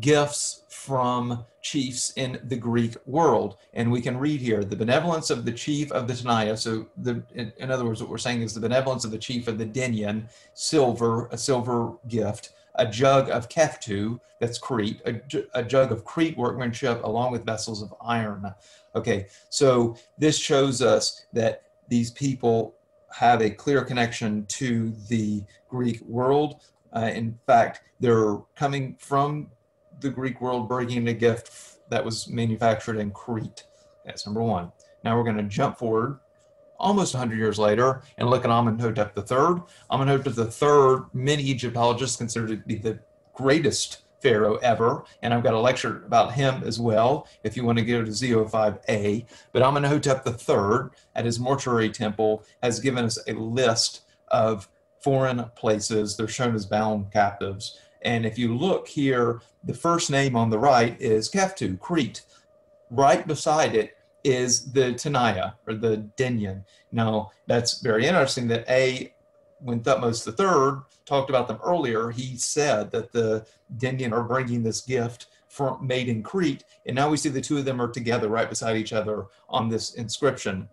gifts from chiefs in the Greek world. And we can read here the benevolence of the chief of the Tanaya. So, the, in, in, other words, what we're saying is the benevolence of the chief of the Denyen, silver, a silver gift, a jug of Keftu, that's Crete, a, a jug of Crete workmanship, along with vessels of iron. Okay, so this shows us that these people have a clear connection to the Greek world. Uh, in fact, they're coming from the Greek world, bringing a gift that was manufactured in Crete. That's number one. Now we're going to jump forward almost 100 years later and look at Amenhotep III. Amenhotep III, many Egyptologists consider to be the greatest pharaoh ever, and I've got a lecture about him as well if you want to go to Z05A. But Amenhotep III at his mortuary temple has given us a list of foreign places. They're shown as bound captives. And if you look here, the first name on the right is Keftu, Crete. Right beside it is the Tanaya or the Denyen. Now, that's very interesting that A, when Thutmose III talked about them earlier, he said that the Denyen are bringing this gift from made in Crete, and now we see the two of them are together right beside each other on this inscription.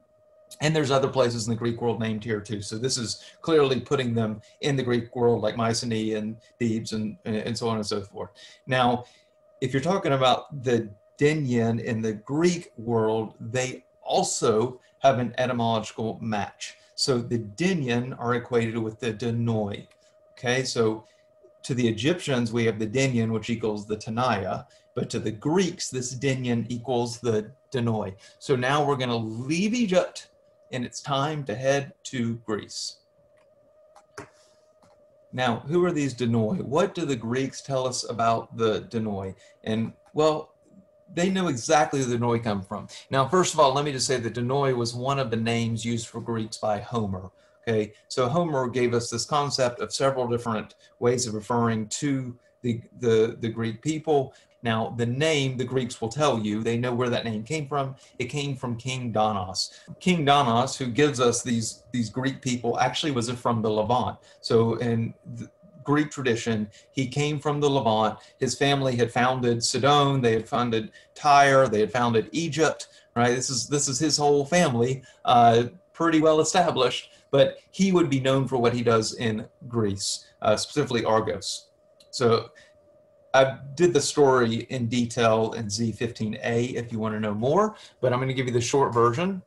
And there's other places in the Greek world named here too. So this is clearly putting them in the Greek world, like Mycenae and Thebes and, and so on and so forth. Now, if you're talking about the Denyen in the Greek world, they also have an etymological match. So the Denyen are equated with the Danaoi. Okay, so to the Egyptians, we have the Denyen, which equals the Tanaya, but to the Greeks, this Denyen equals the Danaoi. So now we're going to leave Egypt and it's time to head to Greece. Now, who are these Danaoi? What do the Greeks tell us about the Danaoi? And well, they know exactly where the Danaoi come from. Now, first of all, let me just say that Danaoi was one of the names used for Greeks by Homer. Okay, so Homer gave us this concept of several different ways of referring to the, the, the Greek people. Now, the name, the Greeks will tell you, they know where that name came from. It came from King Danos. King Danos, who gives us these, these Greek people, actually was from the Levant. So in Greek tradition, he came from the Levant. His family had founded Sidon, they had founded Tyre, they had founded Egypt, right? This is, this is his whole family, uh, pretty well established, but he would be known for what he does in Greece, uh, specifically Argos. So I did the story in detail in Z15A if you want to know more, but I'm going to give you the short version.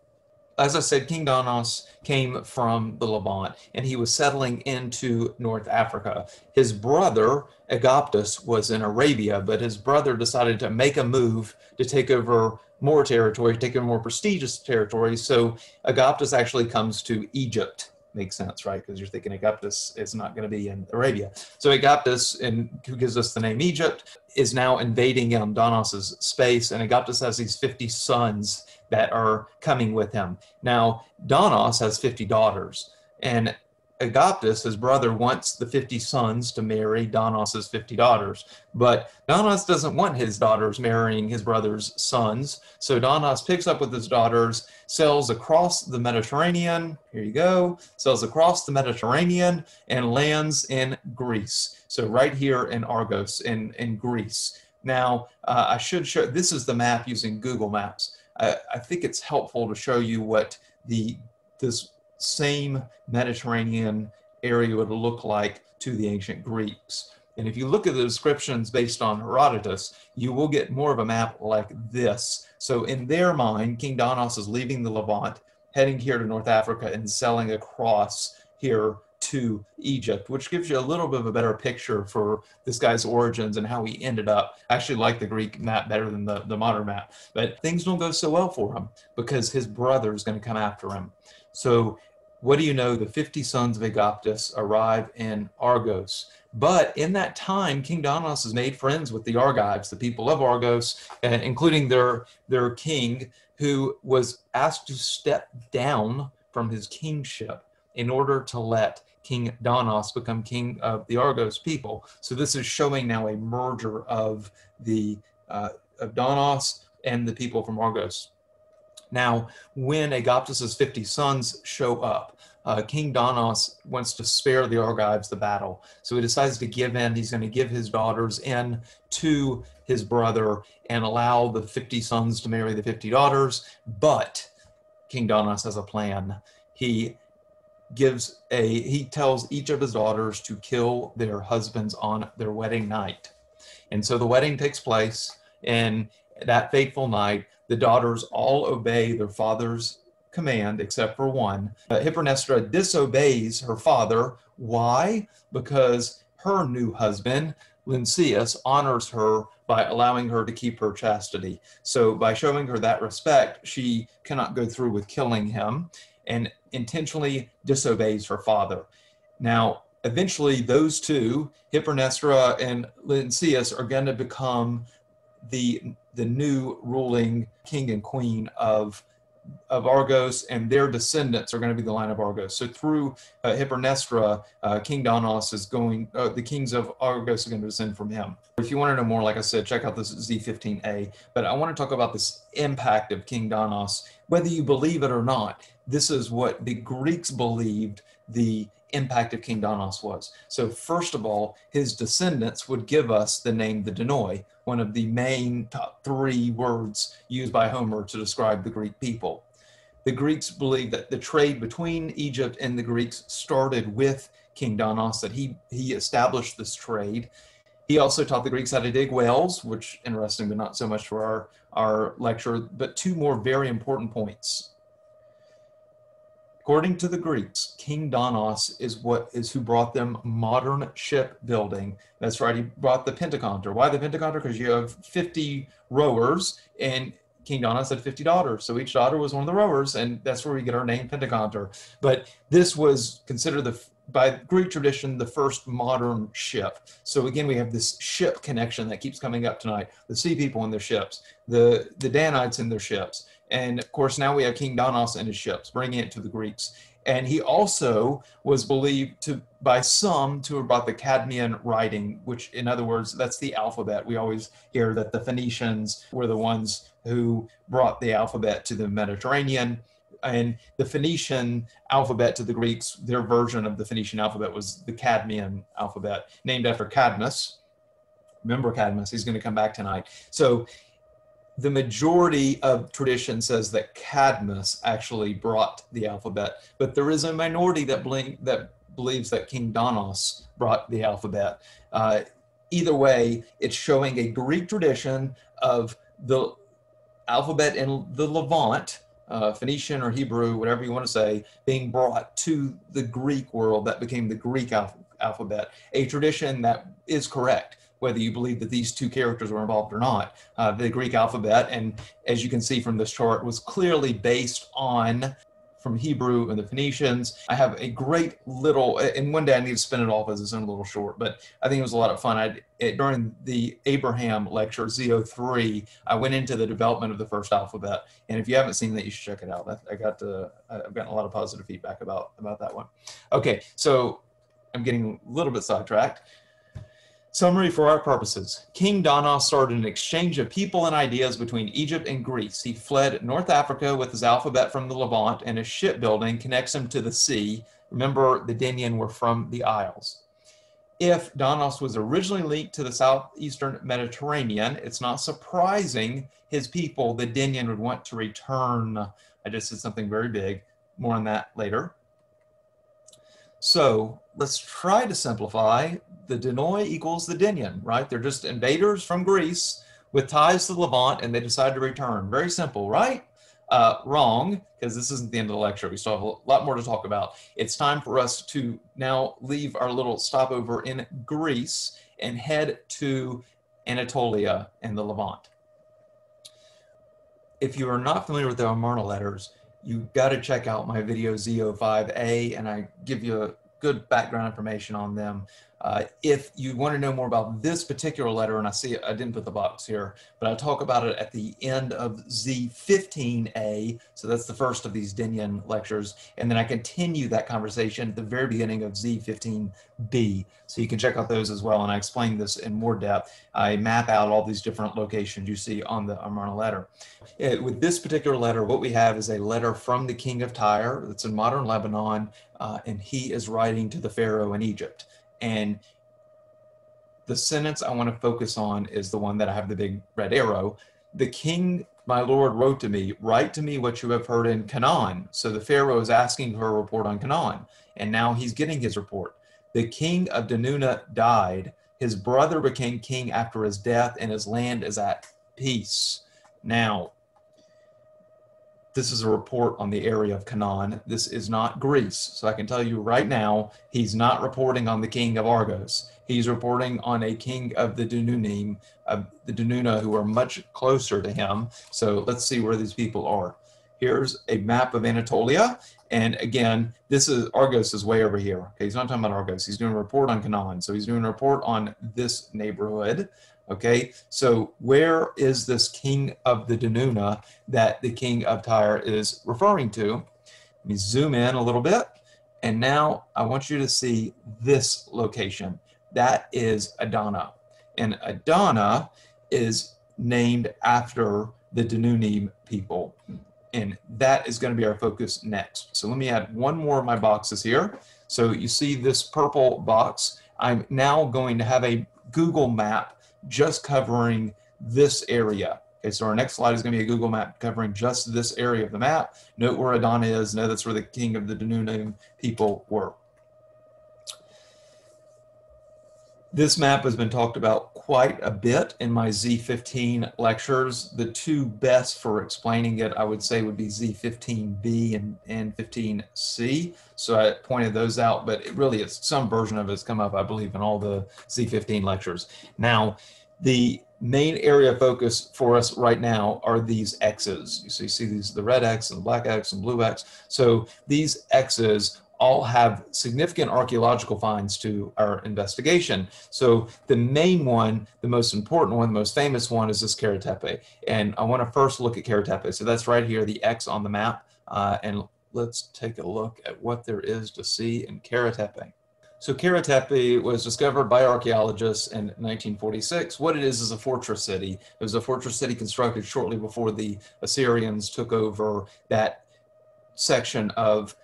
As I said, King Danos came from the Levant and he was settling into North Africa. His brother, Aegyptus, was in Arabia, but his brother decided to make a move to take over more territory, take over more prestigious territory. So Aegyptus actually comes to Egypt makes sense, right? Because you're thinking Aegyptus is not going to be in Arabia. So Aegyptus, and who gives us the name Egypt, is now invading Danos's space, and Aegyptus has these 50 sons that are coming with him. Now, Donos has 50 daughters, and Aegyptus, his brother, wants the 50 sons to marry Danos's 50 daughters, but Donos doesn't want his daughters marrying his brother's sons. So Donos picks up with his daughters, sails across the Mediterranean. Here you go. Sails across the Mediterranean and lands in Greece. So right here in Argos in, in Greece. Now, uh, I should show, this is the map using Google Maps. I, I think it's helpful to show you what the this same Mediterranean area would look like to the ancient Greeks. And if you look at the descriptions based on Herodotus, you will get more of a map like this. So in their mind, King Donos is leaving the Levant, heading here to North Africa and selling across here to Egypt, which gives you a little bit of a better picture for this guy's origins and how he ended up. I actually like the Greek map better than the, the modern map, but things don't go so well for him because his brother is going to come after him. So what do you know? The 50 sons of Aegyptus arrive in Argos. But in that time, King Danos has made friends with the Argives, the people of Argos, uh, including their, their king, who was asked to step down from his kingship in order to let King Danos become king of the Argos people. So this is showing now a merger of the uh, of Danos and the people from Argos. Now, when Aegyptus's 50 sons show up, uh, King Donos wants to spare the Argives the battle. So he decides to give in. He's going to give his daughters in to his brother and allow the 50 sons to marry the 50 daughters. But King Donos has a plan. He gives a he tells each of his daughters to kill their husbands on their wedding night. And so the wedding takes place and that fateful night the daughters all obey their father's command except for one. Uh, Hypermnestra disobeys her father. Why? Because her new husband, Lynceus, honors her by allowing her to keep her chastity. So, by showing her that respect, she cannot go through with killing him and intentionally disobeys her father. Now, eventually, those two, Hypermnestra and Lynceus, are going to become the, the new ruling king and queen of of Argos and their descendants are going to be the line of Argos. So through uh, Hypermnestra, uh, King Donos is going, uh, the kings of Argos are going to descend from him. If you want to know more, like I said, check out this Z15A. But I want to talk about this impact of King Donos. Whether you believe it or not, this is what the Greeks believed the impact of King Danos was. So first of all, his descendants would give us the name the Danaoi, one of the main top three words used by Homer to describe the Greek people. The Greeks believe that the trade between Egypt and the Greeks started with King Danos, that he, he established this trade. He also taught the Greeks how to dig wells, which interesting, but not so much for our, our lecture, but two more very important points. According to the Greeks, King Danos is what is who brought them modern shipbuilding. That's right, he brought the Pentaconter. Why the Pentaconter? Because you have 50 rowers and King Danos had 50 daughters. So each daughter was one of the rowers, and that's where we get our name Pentaconter. But this was considered the by Greek tradition, the first modern ship. So again, we have this ship connection that keeps coming up tonight. The sea people in their ships, the, the Danites in their ships, and of course, now we have King Danos and his ships, bringing it to the Greeks. And he also was believed to, by some, to have brought the Cadmean writing, which, in other words, that's the alphabet. We always hear that the Phoenicians were the ones who brought the alphabet to the Mediterranean. And the Phoenician alphabet to the Greeks, their version of the Phoenician alphabet was the Cadmean alphabet, named after Cadmus. Remember Cadmus, he's going to come back tonight. So the majority of tradition says that Cadmus actually brought the alphabet, but there is a minority that, that believes that King Donos brought the alphabet. Uh, either way, it's showing a Greek tradition of the alphabet in the Levant, uh, Phoenician or Hebrew, whatever you want to say, being brought to the Greek world that became the Greek alph alphabet, a tradition that is correct whether you believe that these two characters were involved or not. Uh, the Greek alphabet, and as you can see from this chart, was clearly based on from Hebrew and the Phoenicians. I have a great little, and one day I need to spin it off as its own little short, but I think it was a lot of fun. I it, during the Abraham lecture, Z03, I went into the development of the first alphabet, and if you haven't seen that, you should check it out. I got to, I've gotten a lot of positive feedback about about that one. Okay, so I'm getting a little bit sidetracked. Summary for our purposes. King Danos started an exchange of people and ideas between Egypt and Greece. He fled North Africa with his alphabet from the Levant and his shipbuilding connects him to the sea. Remember, the Denyen were from the Isles. If Danos was originally linked to the southeastern Mediterranean, it's not surprising his people, the Denyen, would want to return. I just said something very big. More on that later. So let's try to simplify. The Danaoi equals the Denyen, right? They're just invaders from Greece with ties to the Levant and they decide to return. Very simple, right? Uh, wrong, because this isn't the end of the lecture. We still have a lot more to talk about. It's time for us to now leave our little stopover in Greece and head to Anatolia and the Levant. If you are not familiar with the Amarna letters, you got to check out my video Z05A and I give you a good background information on them. Uh, if you want to know more about this particular letter, and I see I didn't put the box here, but I'll talk about it at the end of Z15A. So that's the first of these Denyen lectures. And then I continue that conversation at the very beginning of Z15B. So you can check out those as well. And I explain this in more depth. I map out all these different locations you see on the Amarna letter. It, with this particular letter, what we have is a letter from the king of Tyre that's in modern Lebanon, uh, and he is writing to the Pharaoh in Egypt. And the sentence I want to focus on is the one that I have the big red arrow. The king, my lord, wrote to me, Write to me what you have heard in Canaan. So the Pharaoh is asking for a report on Canaan, and now he's getting his report. The king of Danuna died. His brother became king after his death, and his land is at peace. Now, this is a report on the area of Canaan. This is not Greece. So I can tell you right now, he's not reporting on the king of Argos. He's reporting on a king of the Danunim, of the Danuna, who are much closer to him. So let's see where these people are. Here's a map of Anatolia. And again, this is Argos is way over here. Okay, he's not talking about Argos. He's doing a report on Canaan. So he's doing a report on this neighborhood. Okay, so where is this king of the Danuna that the king of Tyre is referring to? Let me zoom in a little bit. And now I want you to see this location. That is Adana. And Adana is named after the Danunim people. And that is going to be our focus next. So let me add one more of my boxes here. So you see this purple box. I'm now going to have a Google map just covering this area. Okay, so our next slide is going to be a Google map covering just this area of the map. Note where Adana is. Know that's where the king of the Danunim people were. This map has been talked about quite a bit in my Z15 lectures. The two best for explaining it, I would say, would be Z15B and, and 15C. So I pointed those out, but it really it's some version of it has come up, I believe, in all the Z15 lectures. Now, the main area of focus for us right now are these X's. So you see these, the red X and the black X and blue X. So these X's all have significant archaeological finds to our investigation. So the main one, the most important one, the most famous one is this Kara Tepe. And I want to first look at Kara Tepe. So that's right here, the X on the map. Uh, and let's take a look at what there is to see in Kara Tepe. So Kara Tepe was discovered by archaeologists in 1946. What it is is a fortress city. It was a fortress city constructed shortly before the Assyrians took over that section of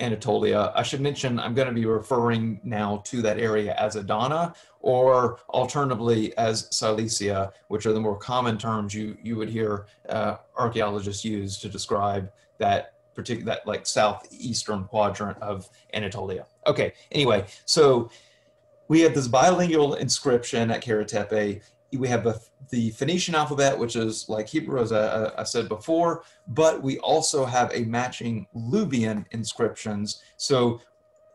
Anatolia. I should mention I'm going to be referring now to that area as Adana or alternatively as Cilicia, which are the more common terms you, you would hear uh, archaeologists use to describe that particular, that like southeastern quadrant of Anatolia. Okay, anyway, so we have this bilingual inscription at Kara Tepe we have the, the Phoenician alphabet, which is like Hebrew, as I, I, said before, but we also have a matching Luwian inscriptions. So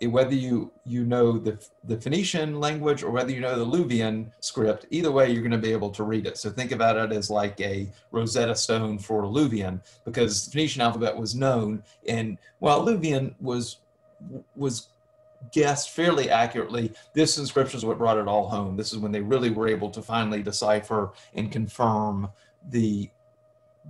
eh, whether you, you know the, the Phoenician language or whether you know the Luwian script, either way, you're going to be able to read it. So think about it as like a Rosetta Stone for Luwian because the Phoenician alphabet was known and while Luwian was was guessed fairly accurately, this inscription is what brought it all home. This is when they really were able to finally decipher and confirm the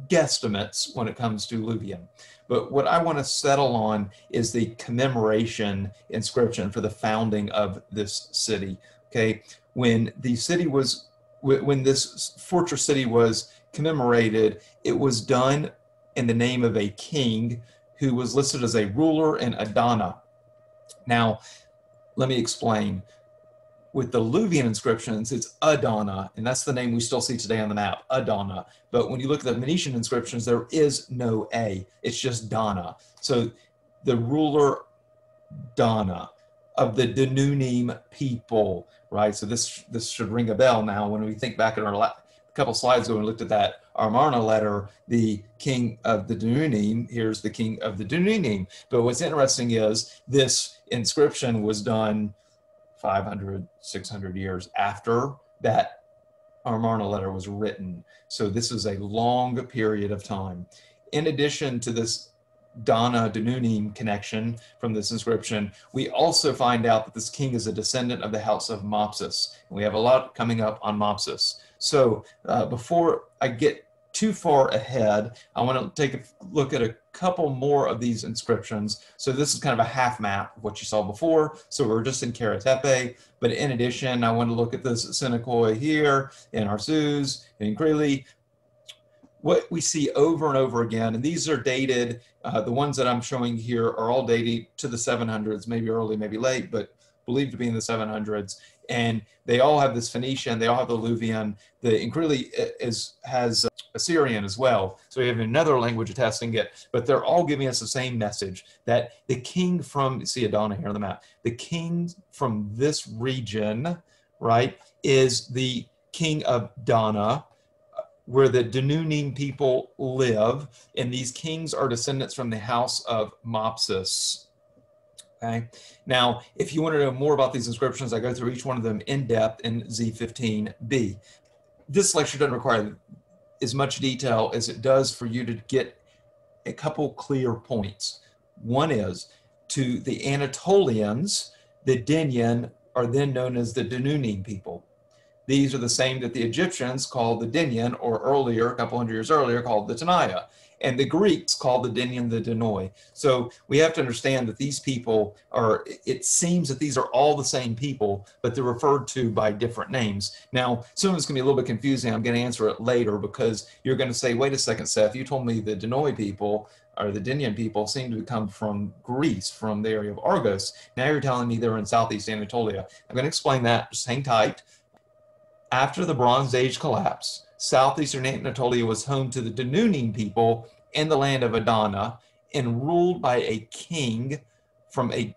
guesstimates when it comes to Luwian. But what I want to settle on is the commemoration inscription for the founding of this city. Okay, when the city was, when this fortress city was commemorated, it was done in the name of a king who was listed as a ruler in Adana. Now, let me explain. With the Luwian inscriptions, it's Adana, and that's the name we still see today on the map, Adana. But when you look at the Phoenician inscriptions, there is no A, it's just Dana. So the ruler Dana of the Danunim people, right? So this this should ring a bell now when we think back at our a couple slides ago and looked at that Amarna letter, the king of the Danunim, here's the king of the Danunim. But what's interesting is this inscription was done 500, 600 years after that Amarna letter was written. So this is a long period of time. In addition to this Dana Danunim connection from this inscription, we also find out that this king is a descendant of the house of Mopsus. And we have a lot coming up on Mopsus. So uh, before I get too far ahead, I want to take a look at a couple more of these inscriptions. So this is kind of a half map of what you saw before. So we're just in Kara Tepe, but in addition, I want to look at this Cineköy here in Arsuz, in Greeley, what we see over and over again, and these are dated, uh, the ones that I'm showing here are all dated to the 700s, maybe early, maybe late, but believed to be in the 700s. And they all have this Phoenician, they all have the Luwian. The Incirli is, has uh, Assyrian as well. So we have another language attesting it, but they're all giving us the same message that the king from, see Adana here on the map, the king from this region, right, is the king of Dana, where the Danunim people live, and these kings are descendants from the house of Mopsus. Okay. Now, if you want to know more about these inscriptions, I go through each one of them in depth in Z15b. This lecture doesn't require as much detail as it does for you to get a couple clear points. One is to the Anatolians, the Denyen are then known as the Danunim people. These are the same that the Egyptians called the Denyen, or earlier, a couple hundred years earlier, called the Tanaya. And the Greeks called the Denyen the Danaoi. So we have to understand that these people are, it seems that these are all the same people, but they're referred to by different names. Now, some of it's going to be a little bit confusing. I'm going to answer it later because you're going to say, wait a second, Seth, you told me the Danaoi people or the Denyen people seem to come from Greece, from the area of Argos. Now you're telling me they're in Southeast Anatolia. I'm going to explain that. Just hang tight. After the Bronze Age collapse, southeastern Anatolia was home to the Danunim people in the land of Adana and ruled by a king from a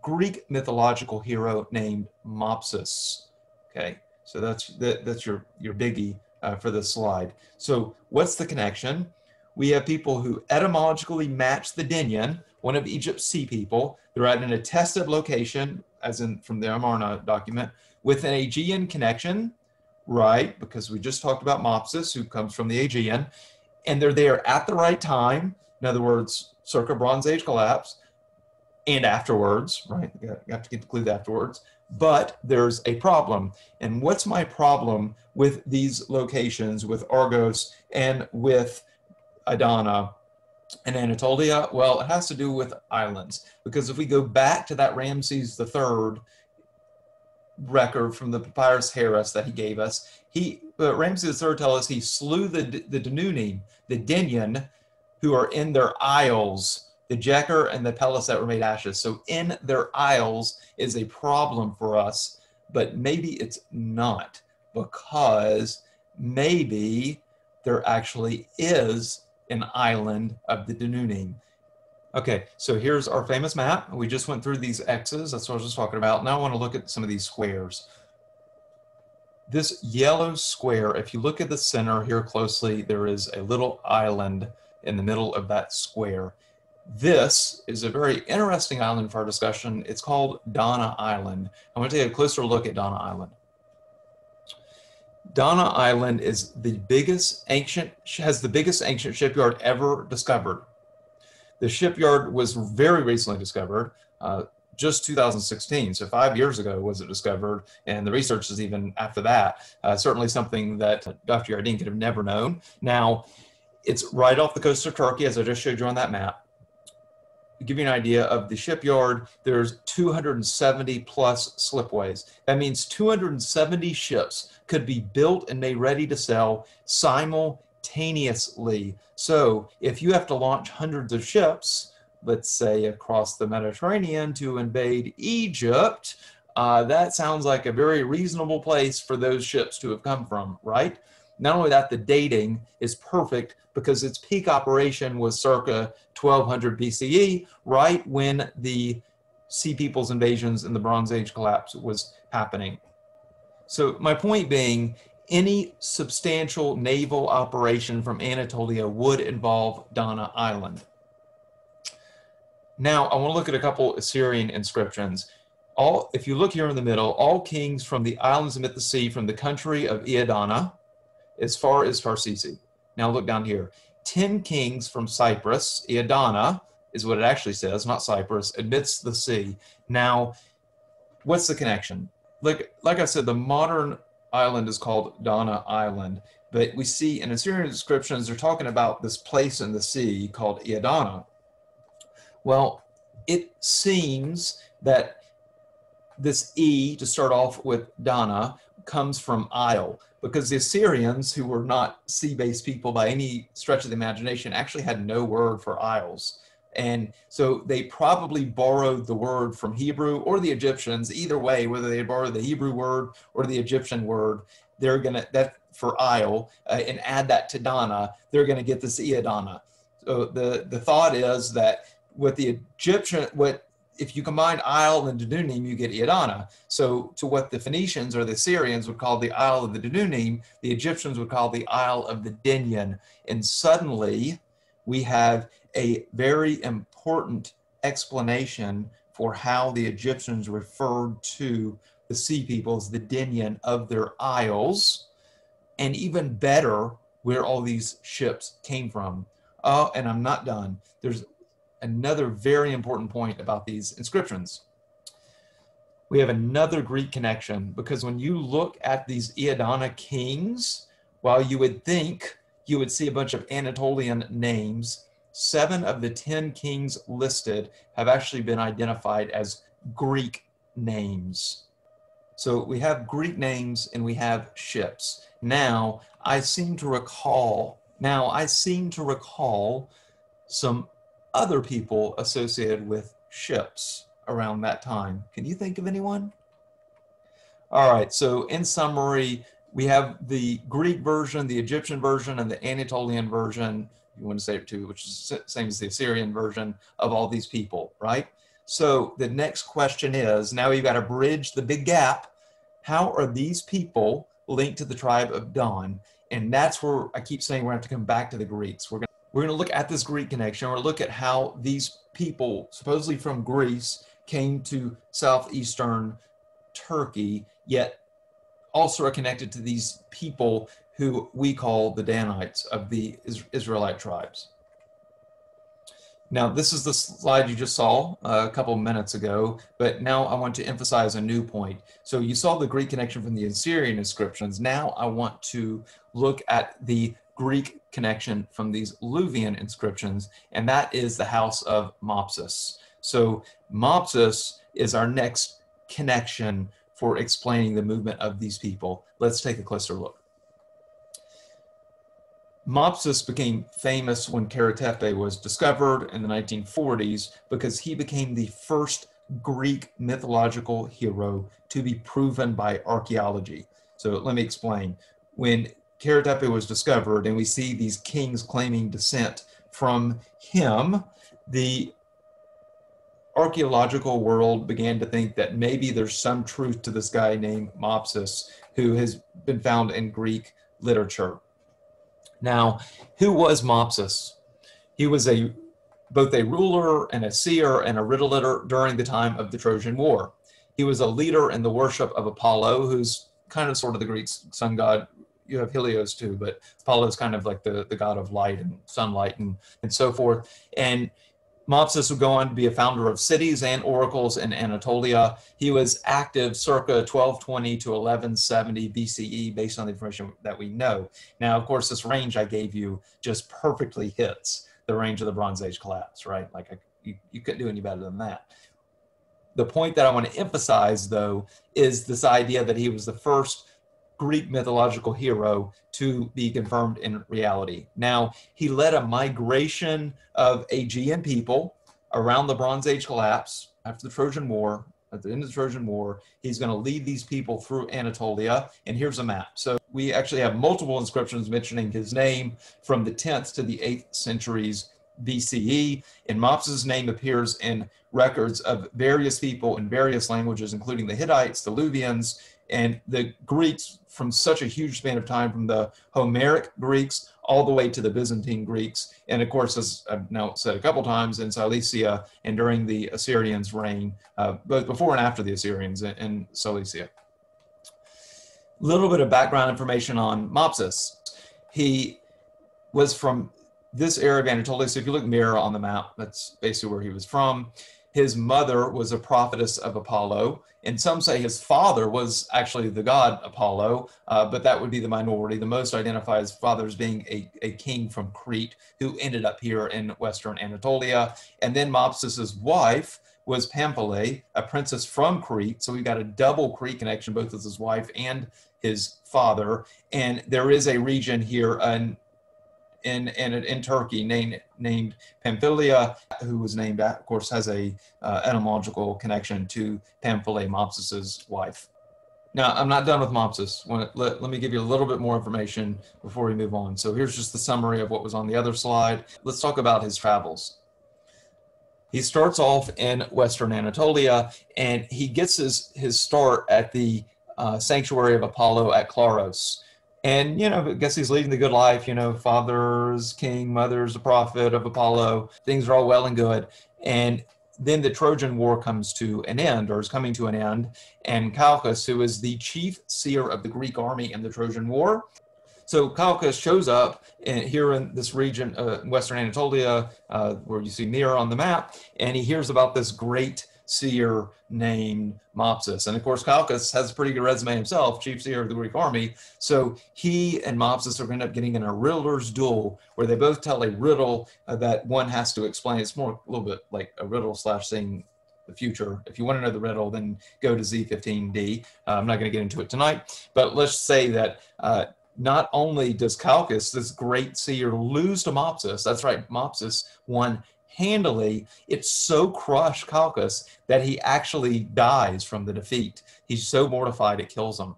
Greek mythological hero named Mopsus. Okay, so that's that, that's your your biggie uh, for this slide. So what's the connection? We have people who etymologically match the Denyen, one of Egypt's sea people. They're at an attested location, as in from the Amarna document, with an Aegean connection right? Because we just talked about Mopsus, who comes from the Aegean, and they're there at the right time. In other words, circa Bronze Age collapse, and afterwards, right? You have to conclude afterwards. But there's a problem. And what's my problem with these locations, with Argos and with Adana and Anatolia? Well, it has to do with islands. Because if we go back to that Ramses III record from the Papyrus Harris that he gave us, he uh, Ramses III tells us he slew the the Danunim, the Denyen, who are in their isles, the Jeker and the Pelis that were made ashes. So in their isles is a problem for us, but maybe it's not because maybe there actually is an island of the Danunim. Okay, so here's our famous map. We just went through these X's, that's what I was just talking about. Now I wanna look at some of these squares. This yellow square, if you look at the center here closely, there is a little island in the middle of that square. This is a very interesting island for our discussion. It's called Dana Island. I'm gonna take a closer look at Dana Island. Dana Island is the biggest ancient, has the biggest ancient shipyard ever discovered. The shipyard was very recently discovered, uh, just 2016. So five years ago was it discovered, and the research is even after that. Uh, certainly something that Dr. Yadin could have never known. Now, it's right off the coast of Turkey, as I just showed you on that map. To give you an idea of the shipyard, there's 270 plus slipways. That means 270 ships could be built and made ready to sell simultaneously so if you have to launch hundreds of ships, let's say across the Mediterranean to invade Egypt, uh, that sounds like a very reasonable place for those ships to have come from, right? Not only that, the dating is perfect because its peak operation was circa 1200 BCE, right when the Sea People's invasions and the Bronze Age collapse was happening. So my point being any substantial naval operation from Anatolia would involve Dana Island. Now, I want to look at a couple Assyrian inscriptions. All, if you look here in the middle, all kings from the islands amid the sea, from the country of Iadana, as far as Tarsisi. Now look down here. 10 kings from Cyprus, Iadana, is what it actually says, not Cyprus, amidst the sea. Now, what's the connection? Like, like I said, the modern island is called Dana Island, but we see in Assyrian inscriptions, they're talking about this place in the sea called Iadana. Well, it seems that this E to start off with Dana comes from Isle because the Assyrians, who were not sea based people by any stretch of the imagination, actually had no word for isles. And so they probably borrowed the word from Hebrew or the Egyptians, either way, whether they borrowed the Hebrew word or the Egyptian word, they're going to, that for isle, uh, and add that to Dana, they're going to get this Iadana. So the, the thought is that what the Egyptian, what if you combine Isle and Danunim, you get Iadana. So to what the Phoenicians or the Syrians would call the Isle of the Danunim, the Egyptians would call the Isle of the Denyen. And suddenly we have a very important explanation for how the Egyptians referred to the sea peoples, the Denyen of their isles, and even better, where all these ships came from. Oh, and I'm not done. There's another very important point about these inscriptions. We have another Greek connection because when you look at these Iadana kings, while you would think you would see a bunch of Anatolian names, seven of the 10 kings listed have actually been identified as Greek names. So we have Greek names and we have ships. Now, I seem to recall, now I seem to recall some other people associated with ships around that time. Can you think of anyone? All right, so in summary, we have the Greek version, the Egyptian version, and the Anatolian version, you want to say it too, which is the same as the Assyrian version of all these people, right? So the next question is, now you've got to bridge the big gap. How are these people linked to the tribe of Dan? And that's where I keep saying we're going to have to come back to the Greeks. We're going we're going to look at this Greek connection. We're going to look at how these people, supposedly from Greece, came to southeastern Turkey, yet also are connected to these people who we call the Danites of the Israelite tribes. Now, this is the slide you just saw uh, a couple minutes ago, but now I want to emphasize a new point. So you saw the Greek connection from the Assyrian inscriptions. Now I want to look at the Greek connection from these Luwian inscriptions, and that is the house of Mopsus. So Mopsus is our next connection for explaining the movement of these people. Let's take a closer look. Mopsus became famous when Kara Tepe was discovered in the 1940s because he became the first Greek mythological hero to be proven by archaeology. So let me explain. When Kara Tepe was discovered, and we see these kings claiming descent from him, the archaeological world began to think that maybe there's some truth to this guy named Mopsus who has been found in Greek literature. Now, who was Mopsus? He was a both a ruler and a seer and a riddler during the time of the Trojan War. He was a leader in the worship of Apollo, who's kind of sort of the Greek sun god you have Helios too, but Apollo is kind of like the, the god of light and sunlight and, and so forth. And Mopsus would go on to be a founder of cities and oracles in Anatolia. He was active circa 1220 to 1170 BCE based on the information that we know. Now, of course, this range I gave you just perfectly hits the range of the Bronze Age collapse, right? Like I, you, you couldn't do any better than that. The point that I want to emphasize, though, is this idea that he was the first Greek mythological hero to be confirmed in reality. Now, he led a migration of Aegean people around the Bronze Age collapse after the Trojan War. At the end of the Trojan War, he's going to lead these people through Anatolia. And here's a map. So we actually have multiple inscriptions mentioning his name from the 10th to the 8th centuries BCE. And Mopsus' name appears in records of various people in various languages, including the Hittites, the Luwians, and the Greeks from such a huge span of time, from the Homeric Greeks all the way to the Byzantine Greeks. And of course, as I've now said a couple times, in Cilicia and during the Assyrians' reign, uh, both before and after the Assyrians in, in Cilicia. Little bit of background information on Mopsus. He was from this area of Anatolia, so if you look Mira on the map, that's basically where he was from. His mother was a prophetess of Apollo, and some say his father was actually the god Apollo, uh, but that would be the minority. The most identify his father as being a, a king from Crete who ended up here in Western Anatolia. And then Mopsus's wife was Pamphyle, a princess from Crete. So we've got a double Crete connection, both with his wife and his father. And there is a region here in, in, in, in Turkey named, named Pamphylia, who was named, of course, has a uh, etymological connection to Pamphyle, Mopsus's wife. Now, I'm not done with Mopsus. Let, let, let, me give you a little bit more information before we move on. So here's just the summary of what was on the other slide. Let's talk about his travels. He starts off in Western Anatolia and he gets his, his start at the uh, sanctuary of Apollo at Claros. And, you know, I guess he's leading the good life, you know, father's king, mother's a prophet of Apollo. Things are all well and good. And then the Trojan War comes to an end, or is coming to an end, and Calchas, who is the chief seer of the Greek army in the Trojan War, so Calchas shows up in, here in this region, uh, Western Anatolia, uh, where you see Mira on the map, and he hears about this great seer named Mopsus. And of course, Calchas has a pretty good resume himself, chief seer of the Greek army. So he and Mopsus are going to end up getting in a riddler's duel where they both tell a riddle uh, that one has to explain. It's more a little bit like a riddle slash seeing the future. If you want to know the riddle, then go to Z15D. Uh, I'm not going to get into it tonight, but let's say that uh, not only does Calchas, this great seer, lose to Mopsus, that's right, Mopsus won handily, it so crushed Calchas that he actually dies from the defeat. He's so mortified it kills him.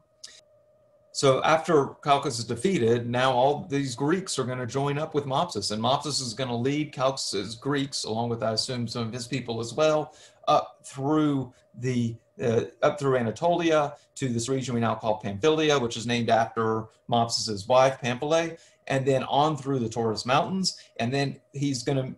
So after Calchas is defeated, now all these Greeks are going to join up with Mopsus, and Mopsus is going to lead Calchas's Greeks, along with I assume some of his people as well, up through the uh, up through Anatolia to this region we now call Pamphylia, which is named after Mopsus's wife, Pamphyle, and then on through the Taurus Mountains. And then he's going to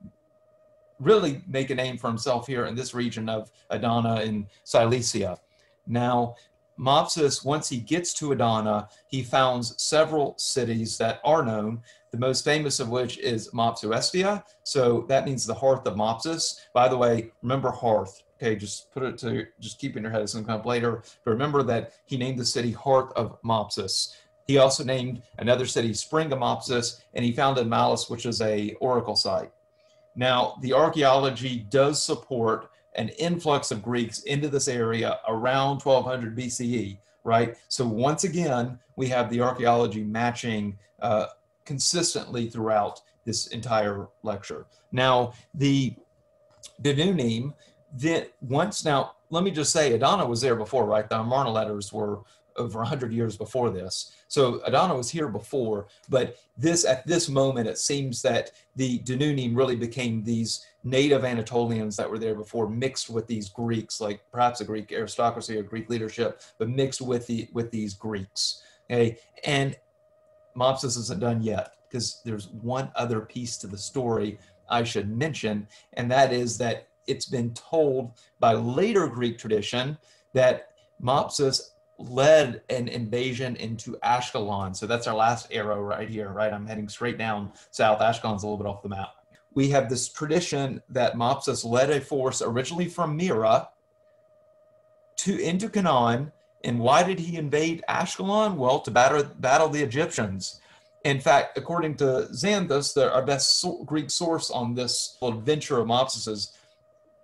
really make a name for himself here in this region of Adana in Cilicia. Now, Mopsus, once he gets to Adana, he founds several cities that are known, the most famous of which is Mopsuestia. So that means the hearth of Mopsus. By the way, remember hearth. Okay, just put it to, just keep in your head, it's gonna come up later. But remember that he named the city Hearth of Mopsus. He also named another city Spring of Mopsus, and he founded Mallus, which is a oracle site. Now, the archaeology does support an influx of Greeks into this area around 1200 BCE, right? So once again, we have the archaeology matching uh, consistently throughout this entire lecture. Now, the Danunim that once now, let me just say, Adana was there before, right? The Amarna letters were over 100 years before this. So Adana was here before, but this at this moment, it seems that the Danunim really became these native Anatolians that were there before, mixed with these Greeks, like perhaps a Greek aristocracy or Greek leadership, but mixed with the with these Greeks. Okay, and Mopsus isn't done yet because there's one other piece to the story I should mention, and that is that it's been told by later Greek tradition that Mopsus led an invasion into Ashkelon. So that's our last arrow right here, right? I'm heading straight down south. Ashkelon's a little bit off the map. We have this tradition that Mopsus led a force originally from Mira to into Canaan. And why did he invade Ashkelon? Well, to battle, battle the Egyptians. In fact, according to Xanthus, our best Greek source on this adventure of Mopsus's,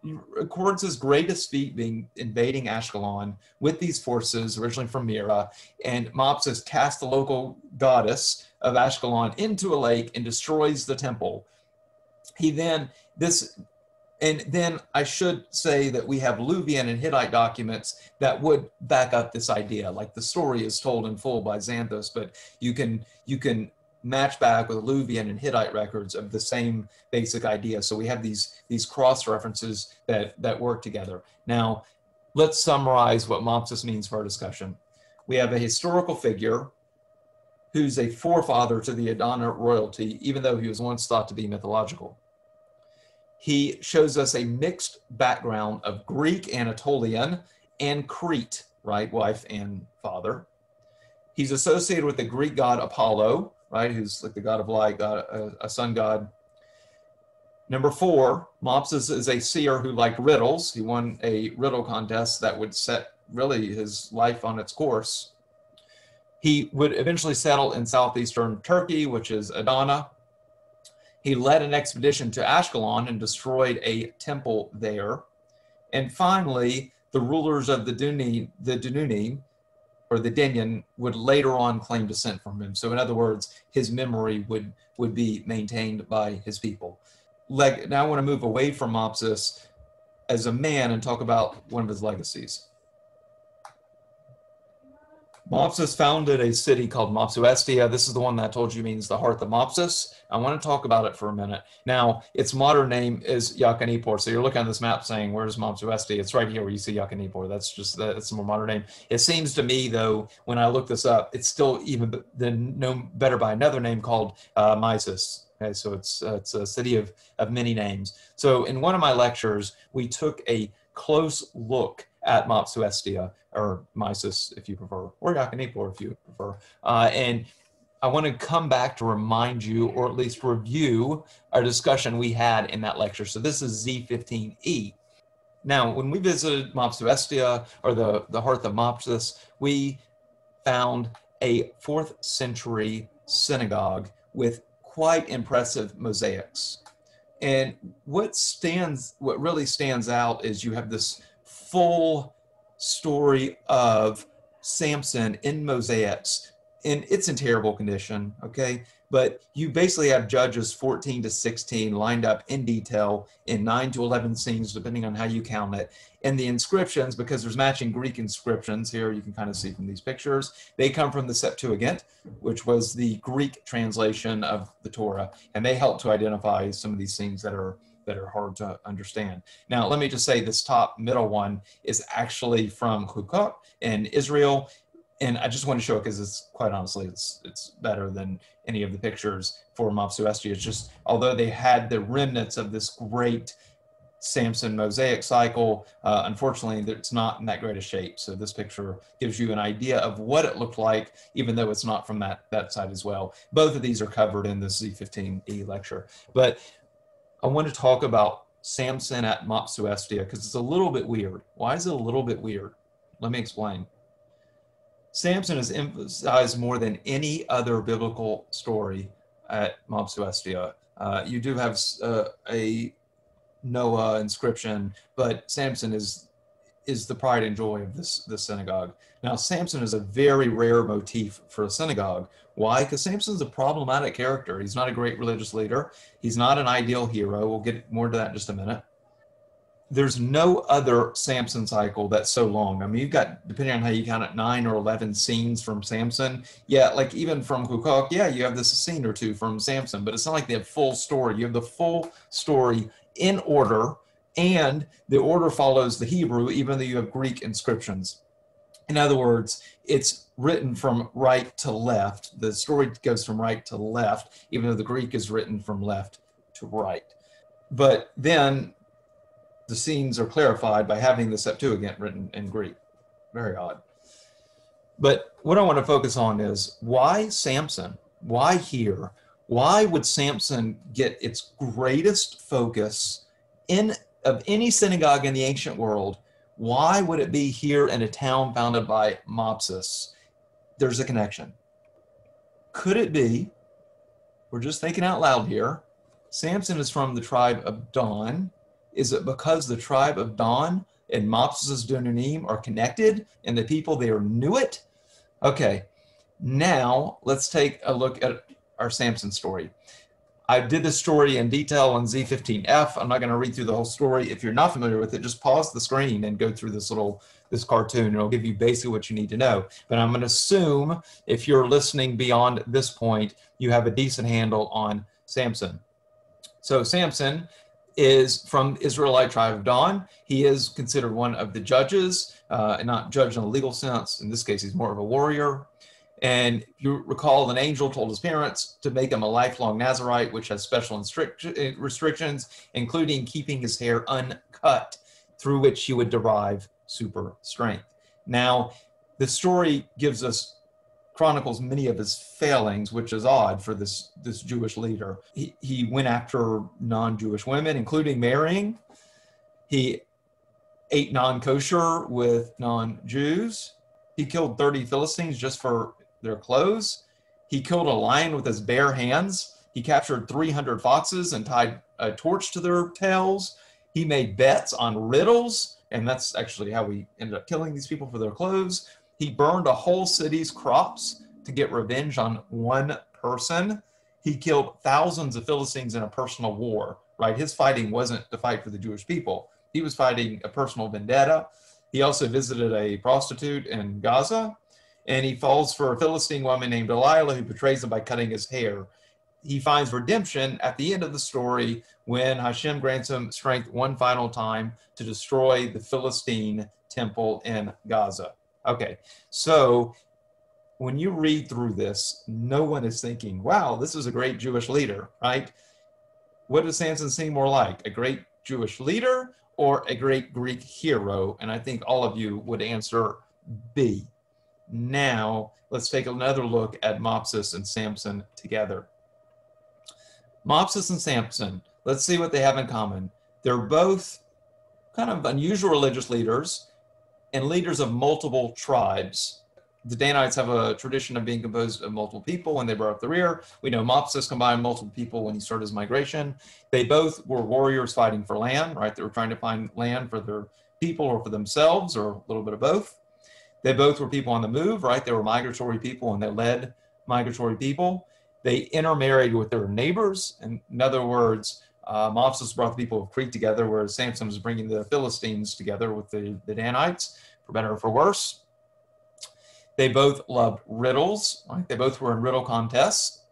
records his greatest feat being invading Ashkelon with these forces originally from Mira, and Mopsus casts the local goddess of Ashkelon into a lake and destroys the temple. He then this and then I should say that we have Luwian and Hittite documents that would back up this idea. Like the story is told in full by Xanthus, but you can you can match back with Luwian and Hittite records of the same basic idea. So we have these, these cross references that, that work together. Now, let's summarize what Mopsus means for our discussion. We have a historical figure who's a forefather to the Adana royalty, even though he was once thought to be mythological. He shows us a mixed background of Greek, Anatolian, and Crete, right, wife and father. He's associated with the Greek god Apollo, right? Who's like the god of light, god, a, a sun god Number four, Mopsus is a seer who liked riddles. He won a riddle contest that would set really his life on its course. He would eventually settle in southeastern Turkey, which is Adana. He led an expedition to Ashkelon and destroyed a temple there. And finally, the rulers of the Duni, the Dununi, or the Denyen, would later on claim descent from him. So, in other words, his memory would would be maintained by his people. Leg- now, I want to move away from Mopsus as a man and talk about one of his legacies. Mopsus founded a city called Mopsuestia. This is the one that I told you means the heart of Mopsus. I want to talk about it for a minute. Now, its modern name is Yakapınar. So you're looking at this map saying, where's Mopsuestia? It's right here where you see Yakapınar. That's just, that's a more modern name. It seems to me, though, when I look this up, it's still even known better by another name called uh, Misis. Okay, so it's, uh, it's a city of, of many names. So in one of my lectures, we took a close look at Mopsuestia, or Misis if you prefer, or Yakapınar if you prefer. Uh, and I want to come back to remind you, or at least review, our discussion we had in that lecture. So this is Z15E. Now, when we visited Mopsuestia, or the, the hearth of Mopsus, we found a fourth century synagogue with quite impressive mosaics. And what stands, what really stands out is you have this full story of Samson in mosaics, and it's in terrible condition, okay? But you basically have judges 14 to 16 lined up in detail in 9 to 11 scenes, depending on how you count it. And the inscriptions, because there's matching Greek inscriptions here, you can kind of see from these pictures, they come from the Septuagint, which was the Greek translation of the Torah. And they help to identify some of these scenes that are that are hard to understand. Now, let me just say this top middle one is actually from Huqoq in Israel. And I just want to show it because it's quite honestly, it's it's better than any of the pictures for Mopsuestia. It's just, although they had the remnants of this great Samson mosaic cycle, uh, unfortunately, it's not in that great a shape. So this picture gives you an idea of what it looked like, even though it's not from that, that side as well. Both of these are covered in the Z15E lecture. But I want to talk about Samson at Mopsuestia because it's a little bit weird. Why is it a little bit weird? Let me explain. Samson is emphasized more than any other biblical story at Mopsuestia. Uh, you do have uh, a Noah inscription, but Samson is is the pride and joy of this, this synagogue. Now, Samson is a very rare motif for a synagogue. Why? Because Samson's a problematic character. He's not a great religious leader. He's not an ideal hero. We'll get more to that in just a minute. There's no other Samson cycle that's so long. I mean, you've got, depending on how you count it, nine or 11 scenes from Samson. Yeah, like even from Huqoq, yeah, you have this scene or two from Samson, but it's not like they have full story. You have the full story in order and the order follows the Hebrew, even though you have Greek inscriptions. In other words, it's written from right to left. The story goes from right to left, even though the Greek is written from left to right. But then the scenes are clarified by having the Septuagint written in Greek. Very odd. But what I want to focus on is why Samson? Why here? Why would Samson get its greatest focus in of any synagogue in the ancient world, why would it be here in a town founded by Mopsus? There's a connection. Could it be, we're just thinking out loud here, Samson is from the tribe of Dan. Is it because the tribe of Dan and Mopsus's Danunim are connected and the people there knew it? Okay, now let's take a look at our Samson story. I did this story in detail on Z15F. I'm not going to read through the whole story. If you're not familiar with it, just pause the screen and go through this little this cartoon. and It'll give you basically what you need to know. But I'm going to assume if you're listening beyond this point, you have a decent handle on Samson. So Samson is from Israelite tribe of Dan. He is considered one of the judges, uh, not judge in a legal sense. In this case, he's more of a warrior. And you recall an angel told his parents to make him a lifelong Nazarite, which has special eh, restrictions, including keeping his hair uncut, through which he would derive super strength. Now, the story gives us chronicles many of his failings, which is odd for this, this Jewish leader. He, he went after non Jewish women, including marrying. He ate non kosher with non Jews. He killed 30 Philistines just for their clothes. He killed a lion with his bare hands. He captured 300 foxes and tied a torch to their tails. He made bets on riddles, and that's actually how we ended up killing these people for their clothes. He burned a whole city's crops to get revenge on one person. He killed thousands of Philistines in a personal war, right? His fighting wasn't to fight for the Jewish people, he was fighting a personal vendetta. He also visited a prostitute in Gaza, and he falls for a Philistine woman named Delilah who betrays him by cutting his hair. He finds redemption at the end of the story when Hashem grants him strength one final time to destroy the Philistine temple in Gaza. Okay, so when you read through this, no one is thinking, wow, this is a great Jewish leader, right? What does Samson seem more like? A great Jewish leader or a great Greek hero? And I think all of you would answer B. Now, let's take another look at Mopsus and Samson together. Mopsus and Samson, let's see what they have in common. They're both kind of unusual religious leaders and leaders of multiple tribes. The Danites have a tradition of being composed of multiple people when they brought up the rear. We know Mopsus combined multiple people when he started his migration. They both were warriors fighting for land, right? They were trying to find land for their people or for themselves or a little bit of both. They both were people on the move, right? They were migratory people and they led migratory people. They intermarried with their neighbors. In other words, uh, Mopsus brought the people of Crete together, whereas Samson was bringing the Philistines together with the, the Danites, for better or for worse. They both loved riddles, right? They both were in riddle contests.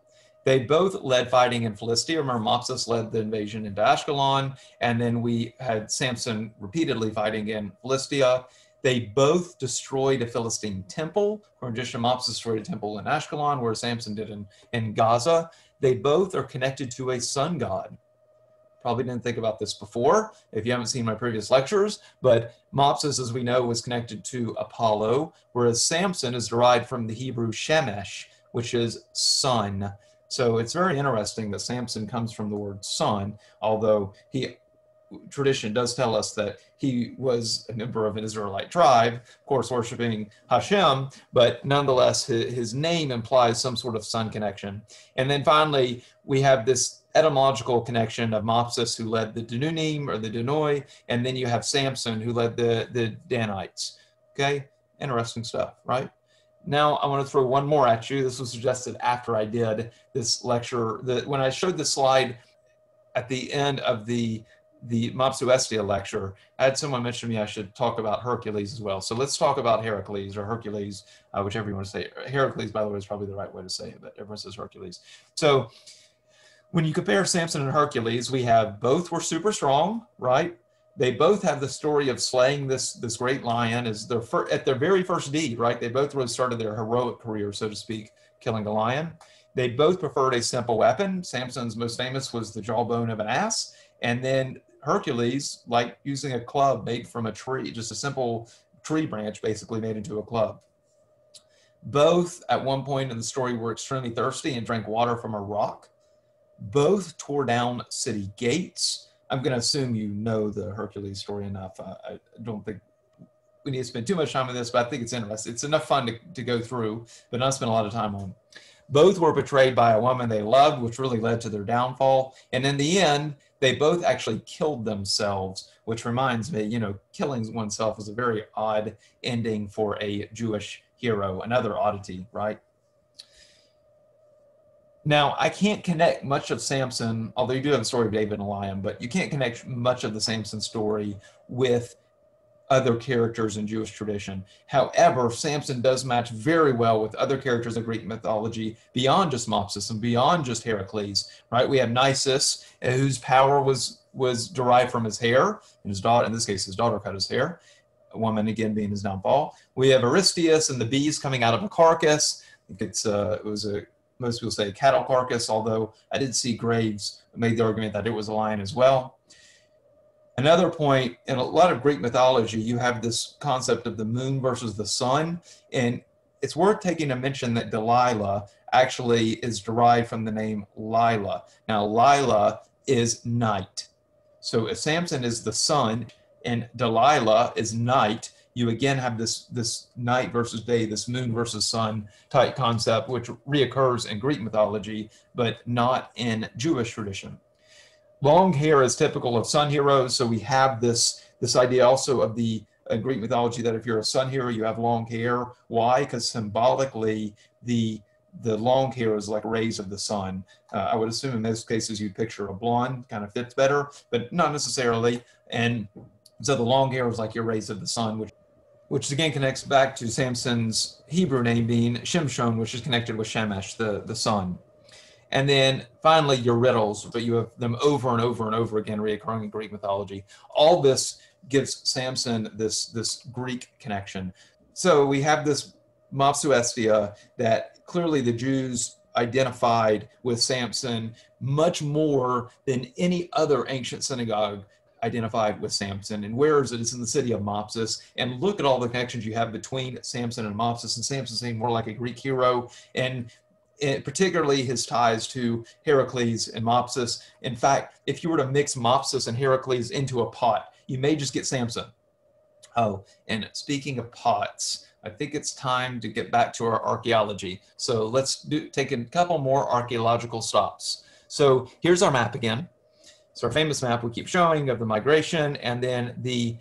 They both led fighting in Philistia. Remember, Mopsus led the invasion into Ashkelon, and then we had Samson repeatedly fighting in Philistia. They both destroyed a Philistine temple. Mopsus destroyed a temple in Ashkelon, where Samson did in, in Gaza. They both are connected to a sun god. Probably didn't think about this before if you haven't seen my previous lectures, but Mopsus, as we know, was connected to Apollo, whereas Samson is derived from the Hebrew Shemesh, which is sun. So it's very interesting that Samson comes from the word sun, although he tradition does tell us that he was a member of an Israelite tribe, of course, worshiping Hashem, but nonetheless, his, name implies some sort of sun connection. And then finally, we have this etymological connection of Mopsus, who led the Danunim or the Danaoi, and then you have Samson, who led the, the Danites. Okay, interesting stuff, right? Now I want to throw one more at you. This was suggested after I did this lecture. The, when I showed the slide at the end of the the Mopsuestia lecture, I had someone mention to me I should talk about Hercules as well. So let's talk about Heracles or Hercules, uh, whichever you want to say. Heracles, by the way, is probably the right way to say it, but everyone says Hercules. So when you compare Samson and Hercules, we have both were super strong, right? They both have the story of slaying this this great lion as their fir- at their very first deed, right? They both really started their heroic career, so to speak, killing a lion. They both preferred a simple weapon. Samson's most famous was the jawbone of an ass, and then Hercules, like using a club made from a tree, just a simple tree branch basically made into a club. Both at one point in the story were extremely thirsty and drank water from a rock. Both tore down city gates. I'm going to assume you know the Hercules story enough. Uh, I don't think we need to spend too much time on this, but I think it's interesting. It's enough fun to, to go through, but not spend a lot of time on. Both were betrayed by a woman they loved, which really led to their downfall. And in the end, they both actually killed themselves, which reminds me, you know, killing oneself is a very odd ending for a Jewish hero, another oddity, right? Now, I can't connect much of Samson, although you do have a story of David and lion, but you can't connect much of the Samson story with other characters in Jewish tradition. However, Samson does match very well with other characters of Greek mythology beyond just Mopsus and beyond just Heracles, right? We have Nisus, uh, whose power was was derived from his hair, and his daughter, in this case, his daughter cut his hair. A woman again being his downfall. We have Aristaeus and the bees coming out of a carcass. It's uh, it was a most people say a cattle carcass, although I did see Graves made the argument that it was a lion as well. Another point in a lot of Greek mythology, you have this concept of the moon versus the sun. And it's worth taking a mention that Delilah actually is derived from the name Lila. Now, Lila is night. So if Samson is the sun and Delilah is night, you again have this, this night versus day, this moon versus sun type concept, which reoccurs in Greek mythology, but not in Jewish tradition. Long hair is typical of sun heroes. So we have this, this idea also of the uh, Greek mythology that if you're a sun hero, you have long hair. Why? Because symbolically, the the long hair is like rays of the sun. Uh, I would assume in most cases you'd picture a blonde kind of fits better, but not necessarily. And so the long hair is like your rays of the sun, which which again connects back to Samson's Hebrew name being Shimshon, which is connected with Shemesh, the, the sun. And then finally, your riddles, but you have them over and over and over again reoccurring in Greek mythology. All this gives Samson this, this Greek connection. So we have this Mopsuestia that clearly the Jews identified with Samson much more than any other ancient synagogue identified with Samson. And where is it? It's in the city of Mopsus. And look at all the connections you have between Samson and Mopsus. And Samson seemed more like a Greek hero. And particularly his ties to Heracles and Mopsus. In fact, if you were to mix Mopsus and Heracles into a pot, you may just get Samson. Oh, and speaking of pots, I think it's time to get back to our archaeology. So let's do, take a couple more archaeological stops. So here's our map again. It's our famous map we keep showing of the migration and then the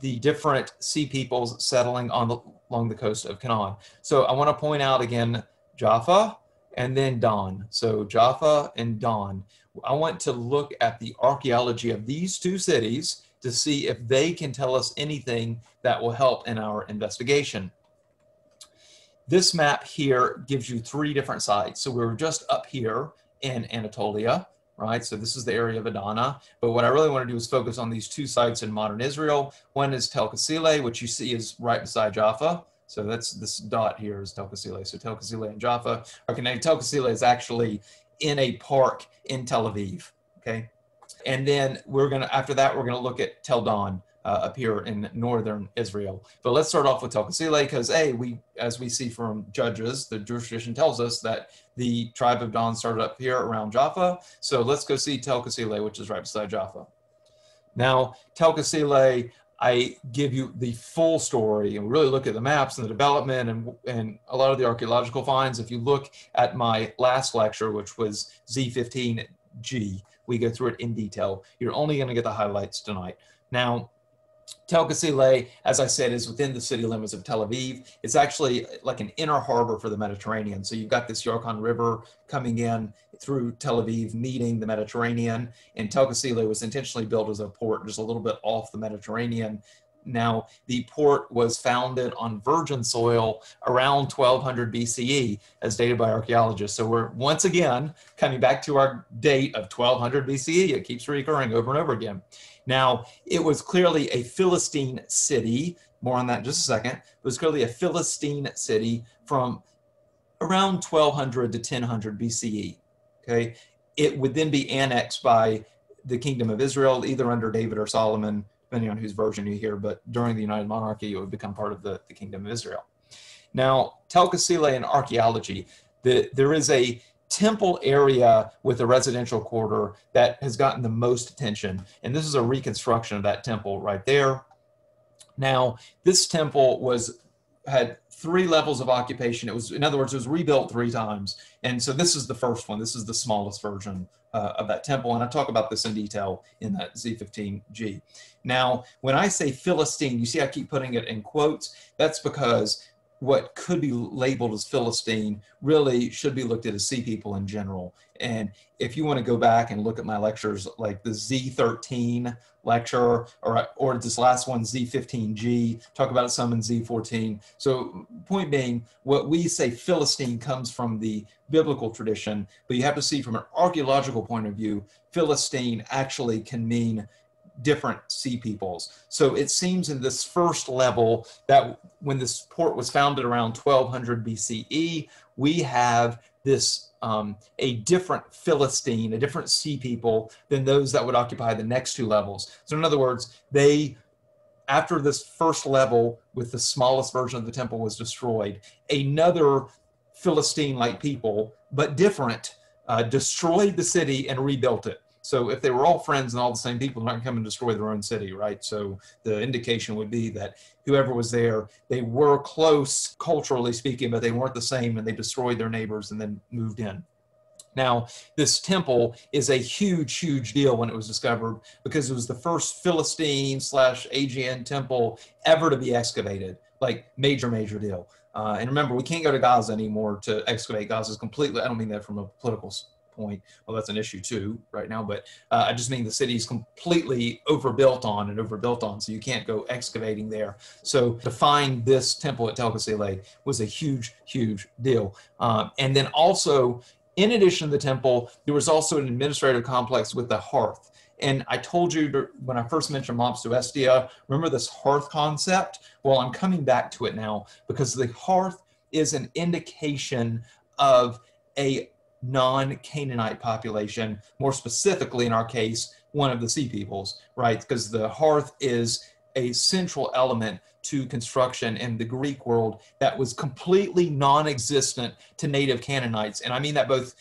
the different sea peoples settling on the along the coast of Canaan. So I want to point out again Jaffa and then Dan. So Jaffa and Dan. I want to look at the archaeology of these two cities to see if they can tell us anything that will help in our investigation. This map here gives you three different sites. So we are just up here in Anatolia right? So this is the area of Adana. But what I really want to do is focus on these two sites in modern Israel. One is Tel Qasile, which you see is right beside Jaffa. So that's this dot here is Tel Qasile. So Tel Qasile and Jaffa are connected. Tel Qasile is actually in a park in Tel Aviv, okay? And then we're gonna, after that, we're gonna look at Tel Dan uh, here in northern Israel. But let's start off with Tel Qasile because A, we, as we see from Judges, the Jewish tradition tells us that the tribe of Dan started up here around Jaffa. So let's go see Tel Qasile, which is right beside Jaffa. Now, Tel Qasile, I give you the full story and really look at the maps and the development and, and a lot of the archaeological finds. If you look at my last lecture, which was Z15G, we go through it in detail. You're only going to get the highlights tonight. Now, Tel Qasile, as I said, is within the city limits of Tel Aviv. It's actually like an inner harbor for the Mediterranean. So you've got this Yarkon River coming in through Tel Aviv, meeting the Mediterranean. And Tel Qasile was intentionally built as a port just a little bit off the Mediterranean. Now, the port was founded on virgin soil around 1200 BCE, as dated by archaeologists. So we're once again coming back to our date of 1200 BCE. It keeps recurring over and over again. Now, it was clearly a Philistine city. More on that in just a second. It was clearly a Philistine city from around 1200 to 1000 BCE. Okay. It would then be annexed by the kingdom of Israel, either under David or Solomon, depending on whose version you hear, but during the United Monarchy, it would become part of the, the kingdom of Israel. Now, Tel Qasile in archaeology, the, there is a temple area with a residential quarter that has gotten the most attention. And this is a reconstruction of that temple right there. Now, this temple was had three levels of occupation. It was, in other words, it was rebuilt three times. And so this is the first one. This is the smallest version uh, of that temple. And I talk about this in detail in that Z15G. Now, when I say Philistine, you see I keep putting it in quotes. That's because what could be labeled as Philistine really should be looked at as sea people in general. And if you want to go back and look at my lectures, like the Z13 lecture, or, or this last one, Z15G, talk about some in Z14. So point being, what we say Philistine comes from the biblical tradition, but you have to see from an archaeological point of view, Philistine actually can mean different sea peoples. So it seems in this first level that when this port was founded around 1200 BCE, we have this um, a different Philistine, a different sea people than those that would occupy the next two levels. So in other words, they after this first level with the smallest version of the temple was destroyed, another Philistine like people, but different, uh, destroyed the city and rebuilt it. So if they were all friends and all the same people, they're not going to come and destroy their own city, right? So the indication would be that whoever was there, they were close culturally speaking, but they weren't the same, and they destroyed their neighbors and then moved in. Now, this temple is a huge, huge deal when it was discovered because it was the first Philistine slash Aegean temple ever to be excavated. Like major, major deal. Uh, and remember, we can't go to Gaza anymore to excavate. Gaza is completely, I don't mean that from a political point. Well, that's an issue too right now, but uh, I just mean the city is completely overbuilt on and overbuilt on, so you can't go excavating there. So to find this temple at Tel Qasile was a huge, huge deal. Um, and then also, in addition to the temple, there was also an administrative complex with the hearth. And I told you when I first mentioned Mopsuestia, remember this hearth concept? Well, I'm coming back to it now because the hearth is an indication of a non-Canaanite population, more specifically in our case, one of the sea peoples, right? Because the hearth is a central element to construction in the Greek world that was completely non-existent to native Canaanites. And I mean that both,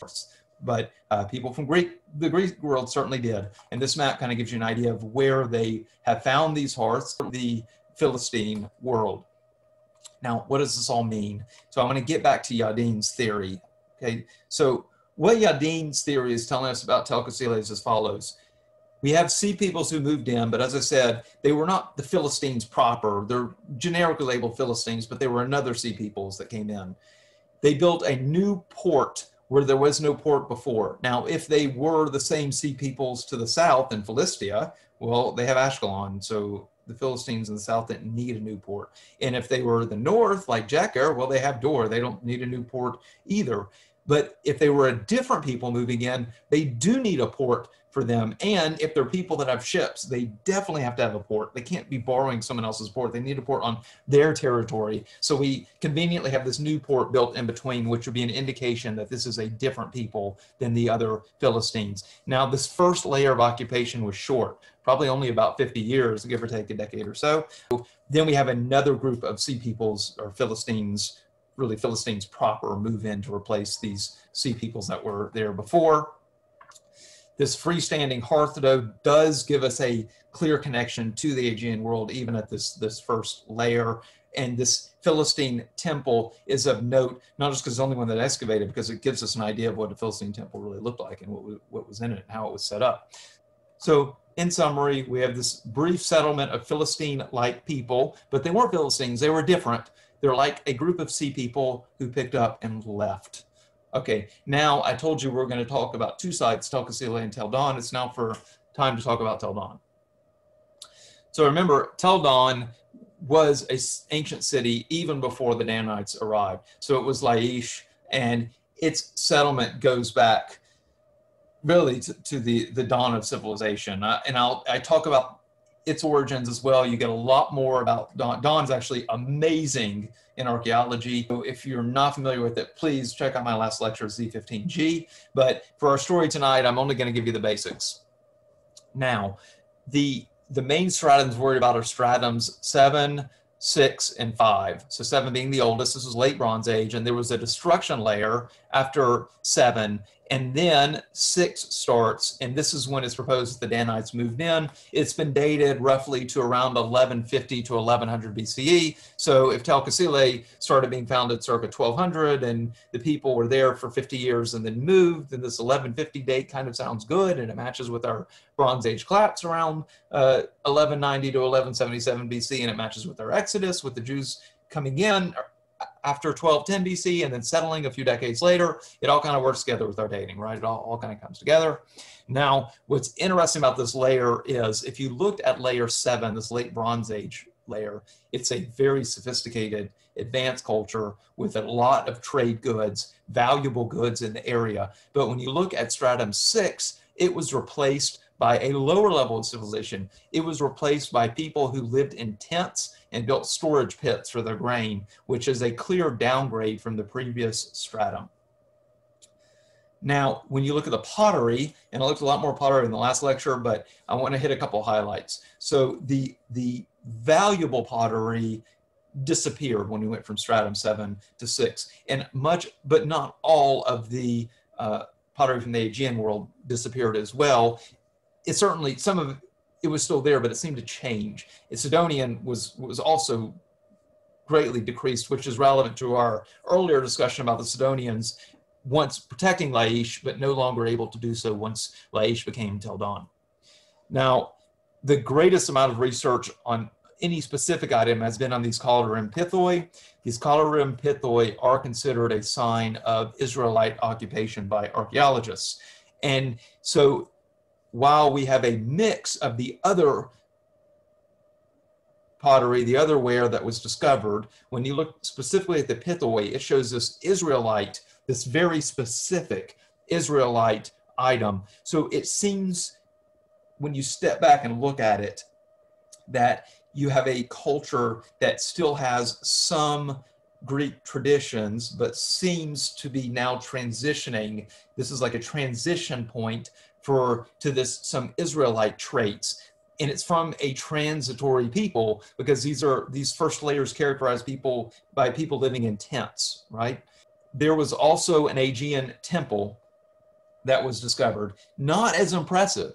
but uh, people from Greek, the Greek world certainly did. And this map kind of gives you an idea of where they have found these hearths, the Philistine world. Now, what does this all mean? So I'm going to get back to Yadin's theory. Okay, so what Yadin's theory is telling us about Tel Qasile is as follows. We have sea peoples who moved in, but as I said, they were not the Philistines proper. They're generically labeled Philistines, but they were another sea peoples that came in. They built a new port where there was no port before. Now, if they were the same sea peoples to the south in Philistia, well, they have Ashkelon, so the Philistines in the south didn't need a new port. And if they were the north, like Jeker, well, they have Dor. They don't need a new port either. But if they were a different people moving in, they do need a port for them. And if they're people that have ships, they definitely have to have a port. They can't be borrowing someone else's port. They need a port on their territory. So we conveniently have this new port built in between, which would be an indication that this is a different people than the other Philistines. Now, this first layer of occupation was short, probably only about 50 years, give or take a decade or so. Then we have another group of sea peoples or Philistines really Philistines proper move in to replace these sea peoples that were there before. This freestanding hearth, though, does give us a clear connection to the Aegean world, even at this, this first layer. And this Philistine temple is of note, not just because it's the only one that excavated, because it gives us an idea of what a Philistine temple really looked like and what, what was in it and how it was set up. So in summary, we have this brief settlement of Philistine-like people, but they weren't Philistines, they were different. They're like a group of sea people who picked up and left. Okay, now I told you we are going to talk about two sites, Tel Qasile and Tel Dan. It's now for time to talk about Tel Dan. So remember, Tel Dan was an ancient city even before the Danites arrived. So it was Laish, and its settlement goes back really to, to the, the dawn of civilization. Uh, and I'll, I talk about its origins as well. You get a lot more about Dan. Dan's actually amazing in archaeology. So if you're not familiar with it, please check out my last lecture, Z15G. But for our story tonight, I'm only going to give you the basics. Now, the the main stratums worried about are stratums seven, six, and five. So seven being the oldest. This was late Bronze Age, and there was a destruction layer after seven, and then six starts, and this is when it's proposed that the Danites moved in. It's been dated roughly to around 1150 to 1100 BCE. So if Tel Qasile started being founded circa 1200 and the people were there for 50 years and then moved, then this 1150 date kind of sounds good and it matches with our Bronze Age collapse around uh, 1190 to 1177 BC and it matches with our Exodus with the Jews coming in after 1210 BC and then settling a few decades later, it all kind of works together with our dating, right? It all, all kind of comes together. Now, what's interesting about this layer is if you looked at layer seven, this late Bronze Age layer, it's a very sophisticated, advanced culture with a lot of trade goods, valuable goods in the area. But when you look at stratum six, it was replaced by a lower level of civilization. It was replaced by people who lived in tents and built storage pits for their grain, which is a clear downgrade from the previous stratum. Now, when you look at the pottery, and I looked a lot more pottery in the last lecture, but I want to hit a couple highlights. So the, the valuable pottery disappeared when we went from stratum seven to six. And much, but not all of the uh, pottery from the Aegean world disappeared as well. It certainly, some of it was still there, but it seemed to change. Sidonian was, was also greatly decreased, which is relevant to our earlier discussion about the Sidonians once protecting Laish, but no longer able to do so once Laish became Tel Dan. Now, the greatest amount of research on any specific item has been on these collared-rim pithoi. These collared-rim pithoi are considered a sign of Israelite occupation by archaeologists. And so while we have a mix of the other pottery, the other ware that was discovered, when you look specifically at the pithoi, it shows this Israelite, this very specific Israelite item. So it seems when you step back and look at it, that you have a culture that still has some Greek traditions, but seems to be now transitioning. This is like a transition point for to this some Israelite traits. And it's from a transitory people because these are these first layers characterized people by people living in tents, right? There was also an Aegean temple that was discovered, not as impressive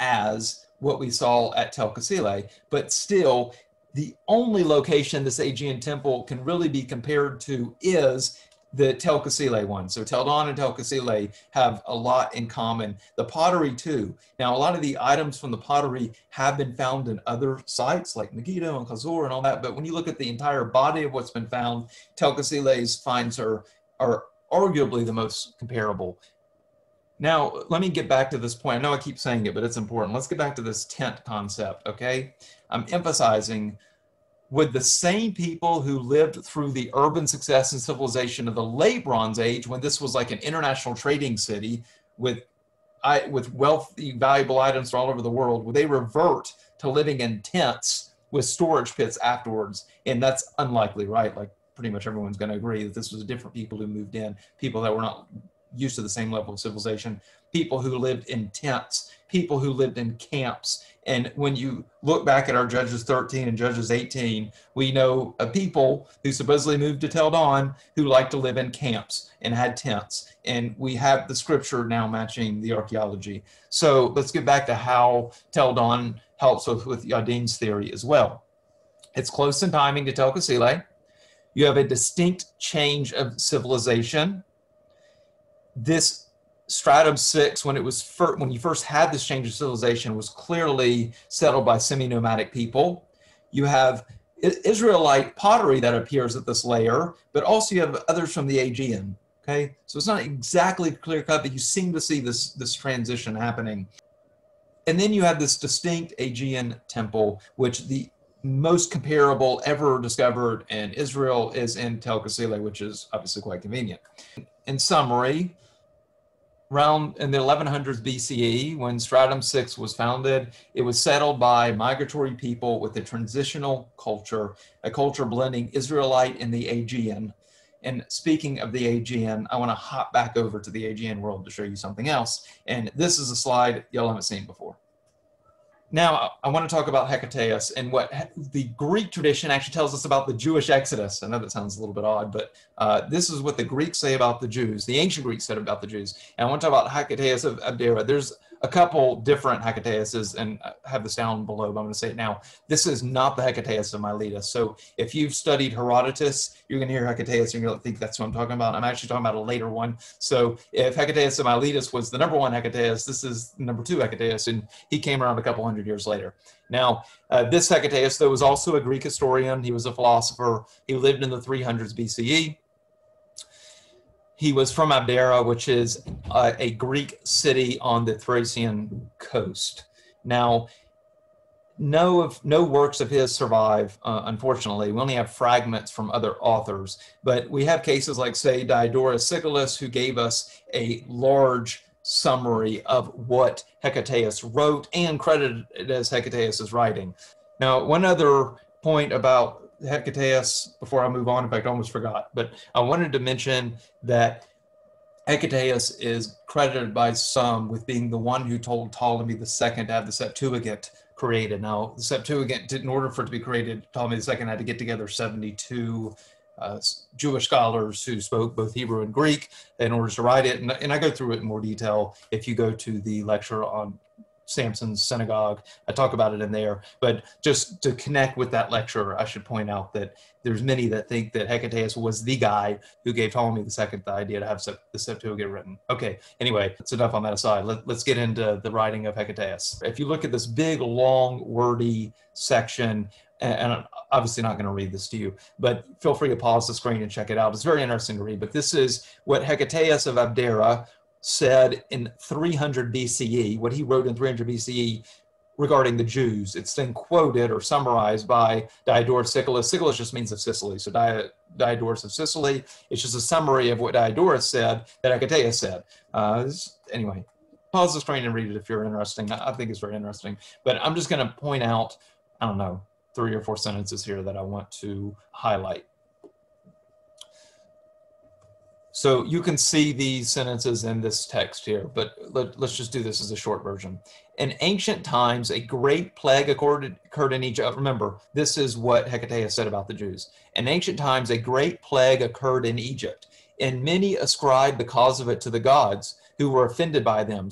as what we saw at Tel Qasile, but still the only location this Aegean temple can really be compared to is the Tel Qasile one. So Tel Dan and Tel Qasile have a lot in common. The pottery too. Now, a lot of the items from the pottery have been found in other sites like Megiddo and Hazor and all that. But when you look at the entire body of what's been found, Tel Qasile's finds are, are arguably the most comparable. Now, let me get back to this point. I know I keep saying it, but it's important. Let's get back to this tent concept, okay? I'm emphasizing would the same people who lived through the urban success and civilization of the late Bronze Age, when this was like an international trading city with, I, with wealthy, valuable items from all over the world, would they revert to living in tents with storage pits afterwards? And that's unlikely, right? Like pretty much everyone's going to agree that this was a different people who moved in, people that were not used to the same level of civilization, people who lived in tents, people who lived in camps. And when you look back at our Judges 13 and Judges 18, we know a people who supposedly moved to Tel Dan who liked to live in camps and had tents. And we have the scripture now matching the archaeology. So let's get back to how Tel Dan helps with, with Yadin's theory as well. It's close in timing to Tel Qasile. You have a distinct change of civilization this stratum six, when it was fir- when you first had this change of civilization, was clearly settled by semi-nomadic people. You have Israelite pottery that appears at this layer, but also you have others from the Aegean. Okay, so it's not exactly clear cut, but you seem to see this this transition happening. And then you have this distinct Aegean temple, which the most comparable ever discovered in Israel is in Tel Qasile, which is obviously quite convenient. In summary, around in the 1100s BCE, when Stratum 6 was founded, it was settled by migratory people with a transitional culture, a culture blending Israelite and the Aegean. And speaking of the Aegean, I want to hop back over to the Aegean world to show you something else. And this is a slide y'all haven't seen before. Now, I want to talk about Hecataeus and what the Greek tradition actually tells us about the Jewish Exodus. I know that sounds a little bit odd, but uh, this is what the Greeks say about the Jews. The ancient Greeks said about the Jews. And I want to talk about Hecataeus of Abdera. There's a couple different Hecataeuses and have this down below, but I'm going to say it now. This is not the Hecataeus of Miletus. So if you've studied Herodotus, you're going to hear Hecataeus and you're going to think that's what I'm talking about. I'm actually talking about a later one. So if Hecataeus of Miletus was the number one Hecataeus, this is number two Hecataeus, and he came around a couple hundred years later. Now, uh, this Hecataeus, though, was also a Greek historian. He was a philosopher. He lived in the 300s BCE he was from Abdera, which is uh, a Greek city on the Thracian coast. Now, no of no works of his survive, uh, unfortunately. We only have fragments from other authors, but we have cases like, say, Diodorus Siculus, who gave us a large summary of what Hecataeus wrote and credited it as Hecataeus' writing. Now, one other point about Hecataeus before I move on. In fact, I almost forgot, but I wanted to mention that Hecataeus is credited by some with being the one who told Ptolemy II to have the Septuagint created. Now, the Septuagint, in order for it to be created, Ptolemy II had to get together 72 uh, Jewish scholars who spoke both Hebrew and Greek in order to write it. And, and I go through it in more detail if you go to the lecture on Samson's synagogue. I talk about it in there. But just to connect with that lecture, I should point out that there's many that think that Hecataeus was the guy who gave Ptolemy II the idea to have the Septuagint written. Okay, anyway, that's enough on that aside. Let, us get into the writing of Hecataeus. If you look at this big, long, wordy section, and I'm obviously not going to read this to you, but feel free to pause the screen and check it out. It's very interesting to read. But this is what Hecataeus of Abdera said in 300 BCE, what he wrote in 300 BCE regarding the Jews. It's then quoted or summarized by Diodorus Siculus. Siculus just means of Sicily. So Diodorus of Sicily, it's just a summary of what Diodorus said that Hecataeus said. Uh, anyway, pause the screen and read it if you're interesting. I think it's very interesting. But I'm just going to point out, I don't know, three or four sentences here that I want to highlight. So you can see these sentences in this text here, but let, us just do this as a short version. In ancient times, a great plague occurred, occurred in Egypt. Remember, this is what Hecataeus said about the Jews. In ancient times, a great plague occurred in Egypt, and many ascribed the cause of it to the gods who were offended by them.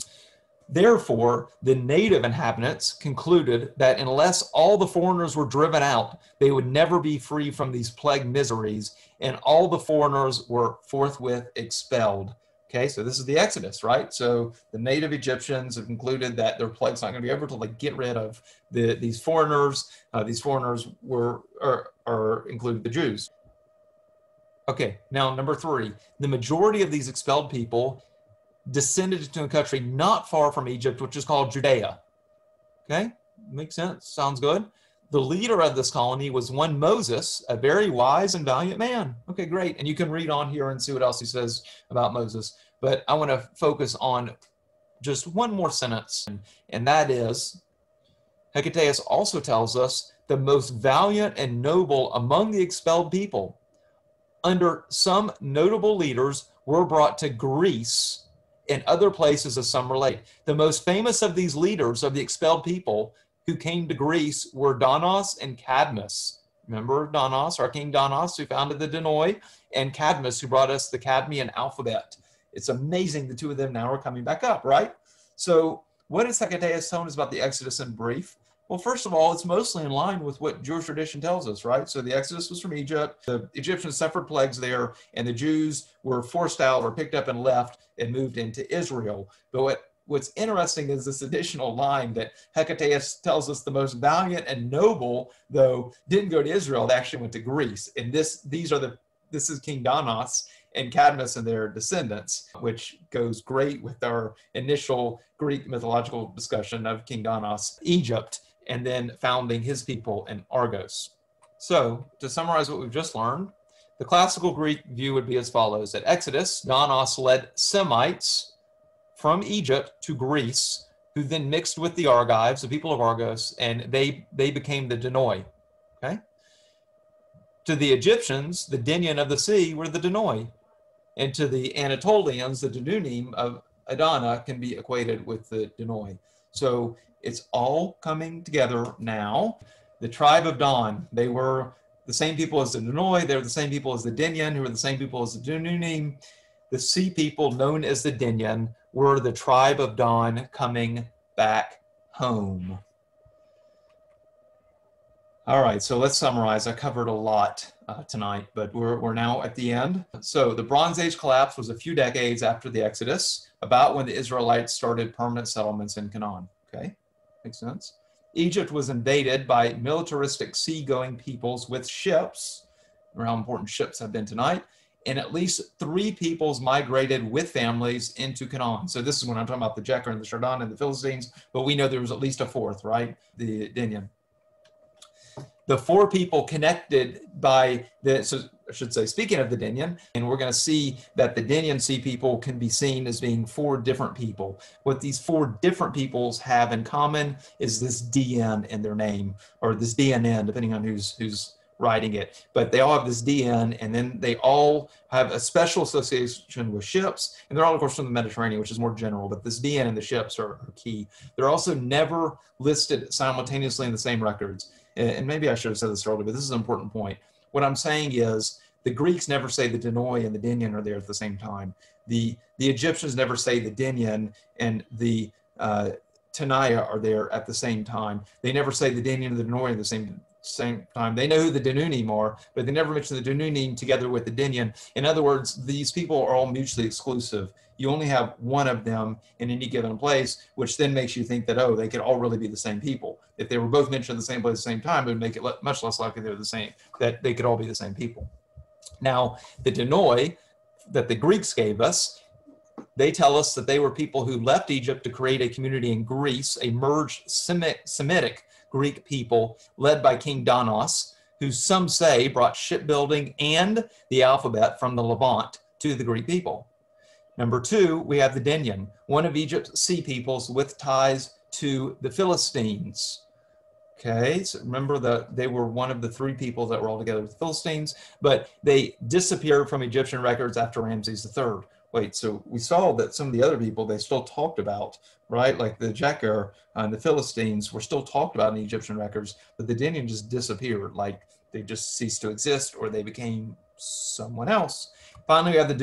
Therefore, the native inhabitants concluded that unless all the foreigners were driven out, they would never be free from these plague miseries, and all the foreigners were forthwith expelled. Okay, so this is the Exodus, right? So the native Egyptians have concluded that their plague's not going to be able to like get rid of the, these foreigners. Uh, these foreigners were are, are included the Jews. Okay, now number three, the majority of these expelled people descended into a country not far from Egypt, which is called Judea. Okay, makes sense. Sounds good. The leader of this colony was one Moses, a very wise and valiant man. Okay, great. And you can read on here and see what else he says about Moses. But I want to focus on just one more sentence, and that is Hecataeus also tells us the most valiant and noble among the expelled people, under some notable leaders, were brought to Greece and other places as some relate. The most famous of these leaders of the expelled people who came to Greece were Danaus and Cadmus. Remember Danaus, our king Danaus, who founded the Danaoi, and Cadmus, who brought us the Cadmean alphabet. It's amazing the two of them now are coming back up, right? So, what is Hecataeus telling us about the Exodus in brief? Well, first of all, it's mostly in line with what Jewish tradition tells us, right? So the Exodus was from Egypt. The Egyptians suffered plagues there, and the Jews were forced out or picked up and left and moved into Israel. But what what's interesting is this additional line that Hecataeus tells us the most valiant and noble, though, didn't go to Israel, they actually went to Greece. And this these are the this is King Danaus and Cadmus and their descendants, which goes great with our initial Greek mythological discussion of King Danaus, Egypt and then founding his people in Argos. So, to summarize what we've just learned, the classical Greek view would be as follows At Exodus, Danaus led Semites from Egypt to Greece, who then mixed with the Argives, the people of Argos, and they, they became the Danaoi. Okay? To the Egyptians, the Denyen of the sea were the Danaoi. And to the Anatolians, the Danunim of Adana can be equated with the Danaoi. So it's all coming together now. The tribe of Dan, they were the same people as the Danaoi, they were the same people as the Denyen, who were the same people as the Danunim. The sea people known as the Denyen were the tribe of Dan coming back home. All right, so let's summarize. I covered a lot uh, tonight, but we're, we're now at the end. So the Bronze Age collapse was a few decades after the Exodus, about when the Israelites started permanent settlements in Canaan. Okay. Makes sense. Egypt was invaded by militaristic seagoing peoples with ships. How important ships have been tonight. And at least three peoples migrated with families into Canaan. So this is when I'm talking about the Jeker and the Shardon and the Philistines, but we know there was at least a fourth, right? The Denyen the four people connected by the, so I should say, speaking of the Denyen, and we're going to see that the Denyen Sea people can be seen as being four different people. What these four different peoples have in common is this DN in their name, or this DNN, depending on who's who's writing it. But they all have this DN, and then they all have a special association with ships, and they're all, of course, from the Mediterranean, which is more general. But this DN and the ships are, are key. They're also never listed simultaneously in the same records. And maybe I should have said this earlier, but this is an important point. What I'm saying is the Greeks never say the Danaoi and the Denyen are there at the same time. The the Egyptians never say the Denyen and the uh, Tanaya are there at the same time. They never say the Denyen and the Danaoi at the same same time. They know who the Danunim are, but they never mention the Danunim together with the Denyen. In other words, these people are all mutually exclusive. You only have one of them in any given place, which then makes you think that, oh, they could all really be the same people. If they were both mentioned in the same place at the same time, it would make it much less likely they're the same, that they could all be the same people. Now, the Danaoi that the Greeks gave us, they tell us that they were people who left Egypt to create a community in Greece, a merged Semitic Greek people led by King Danaus, who some say brought shipbuilding and the alphabet from the Levant to the Greek people. Number two, we have the Denyen, one of Egypt's sea peoples with ties to the Philistines. Okay, so remember that they were one of the three people that were all together with the Philistines, but they disappeared from Egyptian records after Ramses III. Wait, so we saw that some of the other people they still talked about, right? Like the Jeker and the Philistines were still talked about in Egyptian records, but the Denyen just disappeared, like they just ceased to exist or they became someone else. Finally, we have the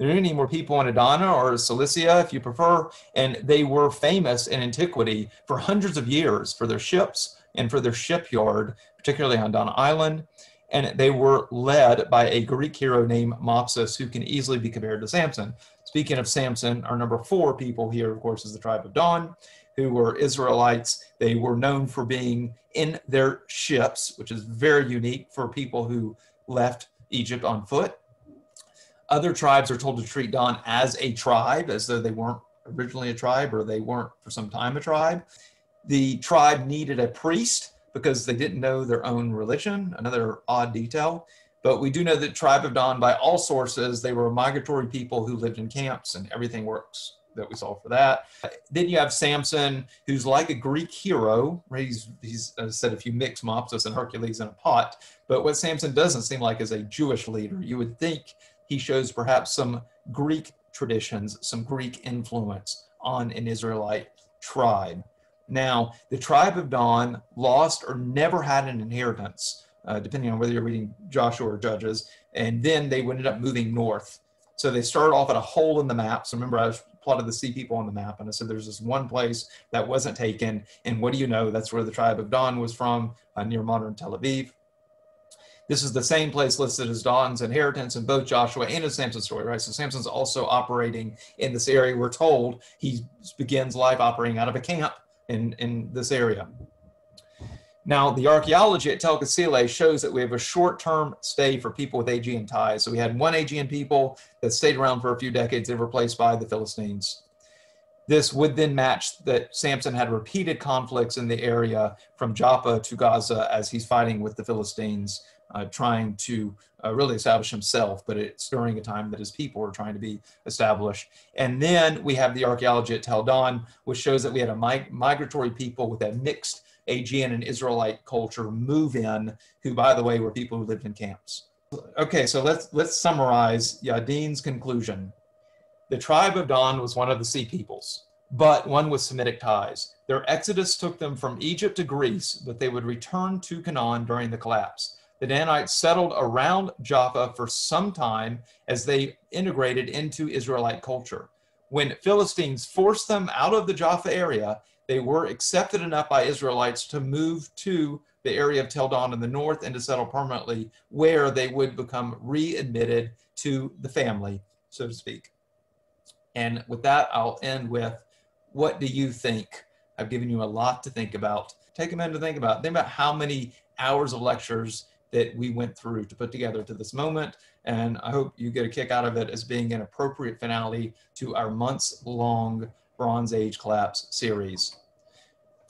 Danunim. The Danunim were people in Adana or Cilicia, if you prefer, and they were famous in antiquity for hundreds of years for their ships and for their shipyard, particularly on Dana Island. And they were led by a Greek hero named Mopsus, who can easily be compared to Samson. Speaking of Samson, our number four people here, of course, is the tribe of Dan, who were Israelites. They were known for being in their ships, which is very unique for people who left Egypt on foot. Other tribes are told to treat Dan as a tribe, as though they weren't originally a tribe or they weren't for some time a tribe. The tribe needed a priest because they didn't know their own religion, another odd detail. But we do know that tribe of Dan, by all sources, they were migratory people who lived in camps and everything works that we saw for that. Then you have Samson, who's like a Greek hero. He's, he's uh, said if you mix Mopsus and Hercules in a pot. But what Samson doesn't seem like is a Jewish leader. You would think he shows perhaps some Greek traditions, some Greek influence on an Israelite tribe. Now, the tribe of Dan lost or never had an inheritance, uh, depending on whether you're reading Joshua or Judges, and then they ended up moving north. So they started off at a hole in the map. So remember, I was plotted the sea people on the map, and I said there's this one place that wasn't taken, and what do you know? That's where the tribe of Dan was from, uh, near modern Tel Aviv. This is the same place listed as Dan's inheritance in both Joshua and in Samson's story, right? So Samson's also operating in this area. We're told he begins life operating out of a camp in, in this area. Now, the archaeology at Tel Qasile shows that we have a short-term stay for people with Aegean ties. So we had one Aegean people that stayed around for a few decades and replaced by the Philistines. This would then match that Samson had repeated conflicts in the area from Joppa to Gaza as he's fighting with the Philistines uh, trying to uh, really establish himself, but it's during a time that his people are trying to be established. And then we have the archaeology at Tel Dan, which shows that we had a mig migratory people with a mixed Aegean and Israelite culture move in, who, by the way, were people who lived in camps. Okay, so let's let's summarize Yadin's conclusion. The tribe of Dan was one of the sea peoples, but one with Semitic ties. Their exodus took them from Egypt to Greece, but they would return to Canaan during the collapse the Danites settled around Jaffa for some time as they integrated into Israelite culture. When Philistines forced them out of the Jaffa area, they were accepted enough by Israelites to move to the area of Tel Dan in the north and to settle permanently, where they would become readmitted to the family, so to speak. And with that, I'll end with what do you think? I've given you a lot to think about. Take a minute to think about. Think about how many hours of lectures that we went through to put together to this moment. And I hope you get a kick out of it as being an appropriate finale to our months long Bronze Age Collapse series.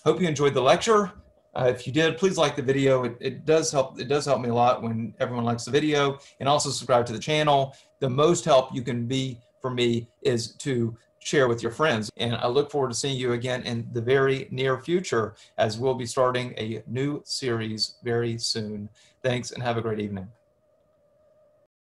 Hope you enjoyed the lecture. Uh, if you did, please like the video. It, it, does help. It does help me a lot when everyone likes the video and also subscribe to the channel. The most help you can be for me is to share with your friends. And I look forward to seeing you again in the very near future as we'll be starting a new series very soon. Thanks and have a great evening.